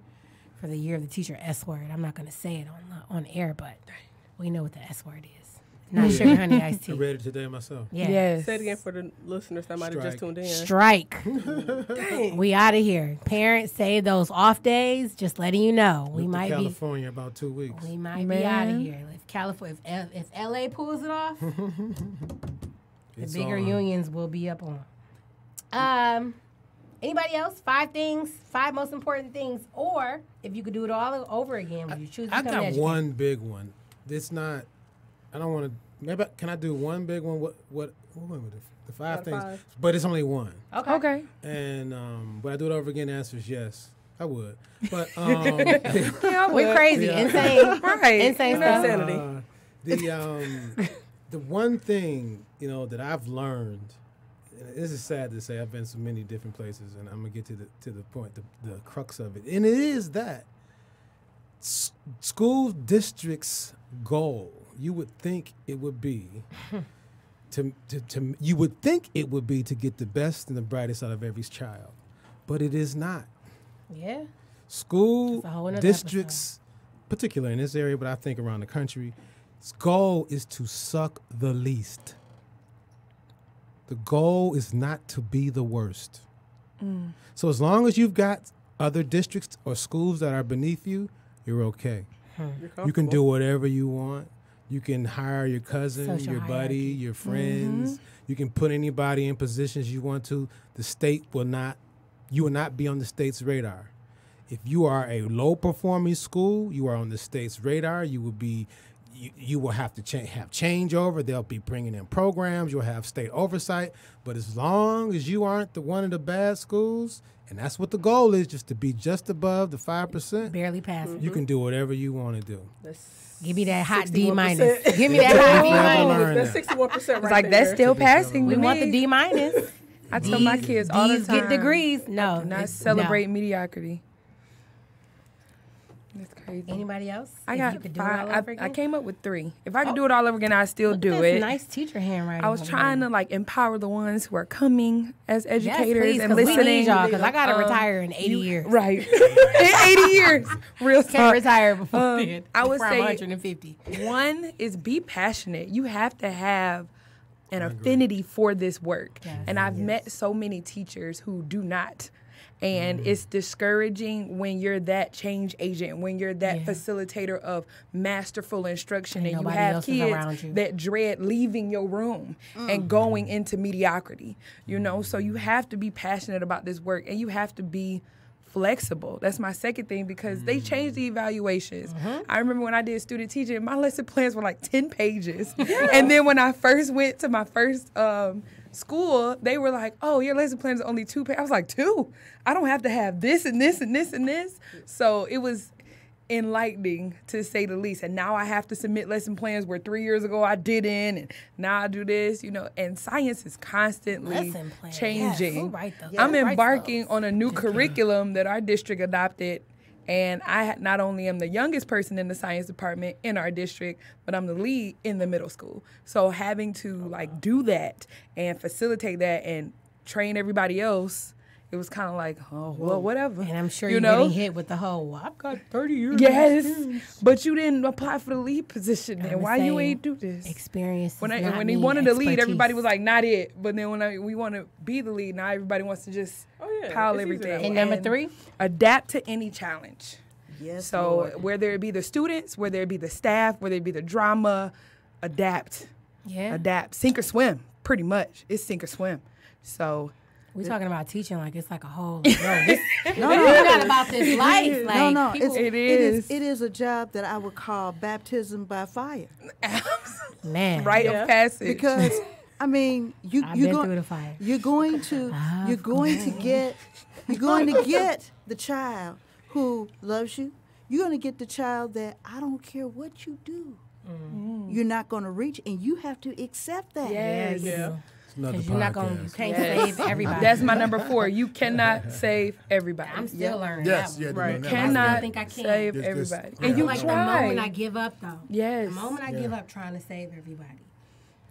Speaker 1: for the year of the teacher S word. I'm not going to say it on on air, but we know what the S word is. It's not sugar honey iced
Speaker 5: I read it today myself.
Speaker 1: Yeah.
Speaker 7: Yes.
Speaker 3: Say it again for the listeners that might have just tuned in.
Speaker 1: Strike.
Speaker 3: Dang.
Speaker 1: We out of here. Parents say those off days. Just letting you know, we
Speaker 5: Went to
Speaker 1: might be
Speaker 5: California about two weeks.
Speaker 1: we might be out of here. If California, if, L- if LA pulls it off, the
Speaker 5: It's
Speaker 1: bigger
Speaker 5: on.
Speaker 1: unions will be up on. Um, anybody else? Five things, five most important things, or if you could do it all over again, would you choose? to
Speaker 5: I
Speaker 1: become an
Speaker 5: got
Speaker 1: educator?
Speaker 5: one big one. It's not. I don't want to. Maybe can I do one big one? What what what were the, the five
Speaker 3: Out
Speaker 5: things?
Speaker 3: five.
Speaker 5: But it's only one.
Speaker 1: Okay.
Speaker 7: Okay.
Speaker 5: And um, would I do it over again? The answer is yes. I would. But um,
Speaker 7: Yeah, I
Speaker 1: We're crazy,
Speaker 5: Yeah.
Speaker 1: insane,
Speaker 7: Right.
Speaker 1: insane stuff.
Speaker 3: Insanity.
Speaker 5: Uh, the um, the one thing you know that I've learned, and this is sad to say, I've been to many different places, and I'm gonna get to the to the point, the, the crux of it, and it is that s- school districts' goal. You would think it would be. To, to, to, you would think it would be to get the best and the brightest out of every child, but it is not
Speaker 1: Yeah,
Speaker 5: school districts, particularly in this area, but I think around the country, its goal is to suck the least. The goal is not to be the worst. Mm. So as long as you've got other districts or schools that are beneath you, you're okay. Hmm.
Speaker 3: You're
Speaker 5: You can do whatever you want. You can hire your cousin,
Speaker 1: Social
Speaker 5: your buddy,
Speaker 1: hierarchy.
Speaker 5: your mm-hmm. friends. You can put anybody in positions you want to. The state will not. You will not be on the state's radar. If you are a low performing school, you are on the state's radar. You will be. You, you will have to cha- have changeover. They'll be bringing in programs. You'll have state oversight. But as long as you aren't the one of the bad schools, and that's what the goal is, just to be just above the five percent,
Speaker 1: barely passing.
Speaker 5: you can do whatever you want to do.
Speaker 3: That's
Speaker 1: Give me that hot D
Speaker 3: 61%.
Speaker 1: minus. Give me that hot D minus.
Speaker 3: That's sixty-one percent
Speaker 7: It's
Speaker 3: right
Speaker 7: like that's still passing.
Speaker 1: We
Speaker 7: to
Speaker 1: want the. D minus.
Speaker 7: I tell my kids all the
Speaker 1: D's
Speaker 7: time.
Speaker 1: get degrees. No,
Speaker 7: Do not celebrate
Speaker 1: no.
Speaker 7: mediocrity. That's crazy.
Speaker 1: Anybody else?
Speaker 7: I
Speaker 1: If
Speaker 7: got
Speaker 1: you could do it
Speaker 7: five.
Speaker 1: all
Speaker 7: I,
Speaker 1: over
Speaker 7: I
Speaker 1: again?
Speaker 7: came up with three. If I could do it all over again, I'd still
Speaker 1: Look at
Speaker 7: do
Speaker 1: this
Speaker 7: it.
Speaker 1: Nice teacher handwriting.
Speaker 7: I was trying to like empower the ones who are coming as
Speaker 1: Yes,
Speaker 7: educators
Speaker 1: please,
Speaker 7: and
Speaker 1: 'cause we
Speaker 7: listening.
Speaker 1: need y'all because I gotta
Speaker 7: Um,
Speaker 1: retire in 80 years.
Speaker 7: Right. In 80 years. Real
Speaker 1: Can't
Speaker 7: talk.
Speaker 1: retire before
Speaker 7: Um,
Speaker 1: then.
Speaker 7: I would
Speaker 1: before
Speaker 7: say-
Speaker 1: 150.
Speaker 7: One is be passionate. You have to have an affinity for this work.
Speaker 1: Yes.
Speaker 7: And I've met so many teachers who do not. And
Speaker 1: Mm.
Speaker 7: it's discouraging when you're that change agent, when you're that
Speaker 1: Yeah.
Speaker 7: facilitator of masterful instruction,
Speaker 1: And
Speaker 7: and, you have
Speaker 1: else is around
Speaker 7: kids
Speaker 1: you.
Speaker 7: that dread leaving your room and going into mediocrity. You know, so you have to be passionate about this work, and you have to be flexible. That's my second thing because they changed the evaluations. I remember when I did student teaching, my lesson plans were like 10 pages. and then when I first went to my first um, school, they were like, oh, your lesson plan is only two pages. I was like, two? I don't have to have this and this and this and this. So it was enlightening to say the least. And now I have to submit lesson plans where three years ago I didn't, and now I do this, you know. And science is constantly.
Speaker 1: Yes,
Speaker 7: changing.
Speaker 1: those?
Speaker 7: I'm embarking on a new curriculum that our district adopted. And I not only am the youngest person in the science department in our district, but I'm the lead in the middle school. So having to like do that and facilitate that and train everybody else, it was kind of like, oh well, whatever.
Speaker 1: And I'm sure
Speaker 7: you
Speaker 1: you're
Speaker 7: know.
Speaker 1: getting hit with the whole, well, I've got 30 years
Speaker 7: Yes, but you didn't apply for the lead position. Then
Speaker 1: I'm
Speaker 7: why you
Speaker 1: saying
Speaker 7: ain't do this?
Speaker 1: experience.
Speaker 7: When
Speaker 1: does
Speaker 7: I
Speaker 1: not
Speaker 7: when he
Speaker 1: mean
Speaker 7: wanted the lead, everybody was like, "Not it." But then when I, we want to be the lead, now everybody wants to just
Speaker 3: Oh, yeah,
Speaker 7: pile
Speaker 3: it's easier that
Speaker 7: everything.
Speaker 1: And number three?
Speaker 7: adapt to any challenge.
Speaker 4: Yes.
Speaker 7: So
Speaker 4: Lord.
Speaker 7: whether it be the students, whether it be the staff, whether it be the drama, adapt,
Speaker 1: Yeah.
Speaker 7: adapt, sink or swim. Pretty much, it's sink or swim. So
Speaker 1: We talking about teaching like it's like a whole. Like, yo, this, no, no, not about this life. Like,
Speaker 4: no, no,
Speaker 1: people-
Speaker 4: it's,
Speaker 7: It
Speaker 4: it is.
Speaker 7: is.
Speaker 4: It is a job that I would call baptism by fire
Speaker 1: man,
Speaker 7: Rite
Speaker 3: Yeah.
Speaker 7: of passage.
Speaker 4: because I mean you
Speaker 1: I've
Speaker 4: you're
Speaker 1: been
Speaker 4: going
Speaker 1: through the fire.
Speaker 4: you're going to ah, you're going to get you're going to get the child who loves you. You're going to get the child that I don't care what you do. Mm. You're not going to reach, and you have to accept that.
Speaker 7: yes.
Speaker 3: Yeah.
Speaker 5: It's another
Speaker 1: Because you're not going. You can't
Speaker 7: Yes.
Speaker 1: save everybody.
Speaker 7: That's my number four. You cannot save everybody.
Speaker 1: I'm still
Speaker 4: Yeah.
Speaker 1: learning.
Speaker 2: Yes,
Speaker 1: that
Speaker 2: yeah,
Speaker 3: Right.
Speaker 2: one that-
Speaker 7: cannot
Speaker 1: think I can.
Speaker 7: save
Speaker 2: this-
Speaker 7: everybody.
Speaker 2: yeah.
Speaker 7: And you
Speaker 1: like the
Speaker 7: try.
Speaker 1: moment I give up, though.
Speaker 7: Yes.
Speaker 1: The moment I
Speaker 2: Yeah.
Speaker 1: give up trying to save everybody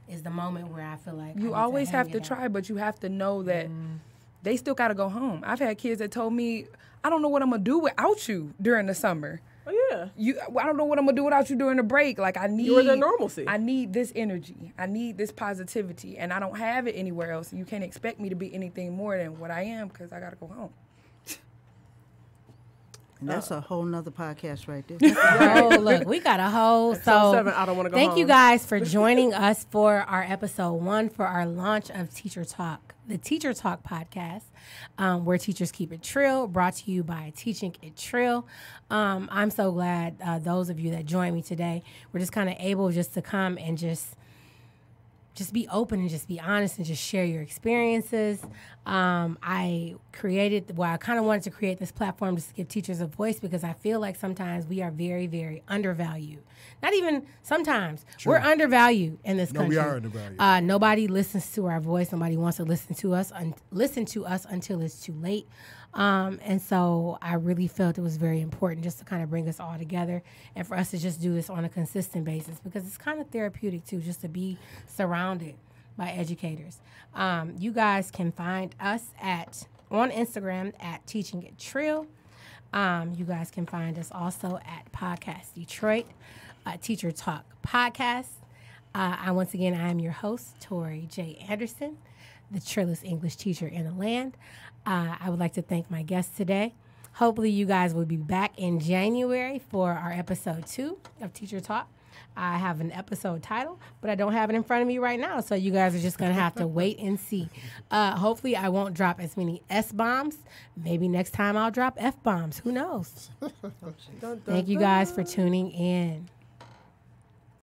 Speaker 1: is the moment where I feel like
Speaker 7: you
Speaker 1: need
Speaker 7: always
Speaker 1: hang
Speaker 7: have to try,
Speaker 1: out.
Speaker 7: but you have to know that mm-hmm. they still got to go home. I've had kids that told me, "I don't know what I'm gonna do without you during the summer.
Speaker 3: Oh yeah.
Speaker 7: You, I don't know what I'm gonna do without you during the break. Like I need You
Speaker 3: were the normalcy.
Speaker 7: I need this energy. I need this positivity, and I don't have it anywhere else. You can't expect me to be anything more than what I am because I gotta go home.
Speaker 4: And that's a whole nother podcast right there.
Speaker 1: Oh, look, we got a whole so.
Speaker 3: seven, I don't wanna go
Speaker 1: Thank you guys for joining us for our episode one for our launch of Teacher Talk, the Teacher Talk podcast, um, where teachers keep it trill. Brought to you by Teaching It Trill. Um, I'm so glad uh, those of you that joined me today were just kind of able just to come and just just be open and just be honest and just share your experiences. Um, I created, well, I kind of wanted to create this platform just to give teachers a voice because I feel like sometimes we are very, very undervalued. Not even sometimes, we're undervalued in this
Speaker 2: No, we are undervalued.
Speaker 1: Uh, nobody listens to our voice. Nobody wants to listen to us, un- listen to us until it's too late. Um, and so I really felt it was very important just to kind of bring us all together and for us to just do this on a consistent basis because it's kind of therapeutic too, just to be surrounded by educators. Um, you guys can find us at on Instagram at Teaching It Trill. Um, you guys can find us also at Podcast Detroit, uh, Teacher Talk Podcast. Uh, I once again, I am your host, Tori J. Anderson, the trillest English teacher in the land. Uh, I would like to thank my guests today. Hopefully, you guys will be back in January for our episode two of Teacher Talk. I have an episode title, but I don't have it in front of me right now, so you guys are just gonna have to wait and see. Uh, hopefully, I won't drop as many S bombs. Maybe next time I'll drop F bombs. Who knows? Thank you guys for tuning in.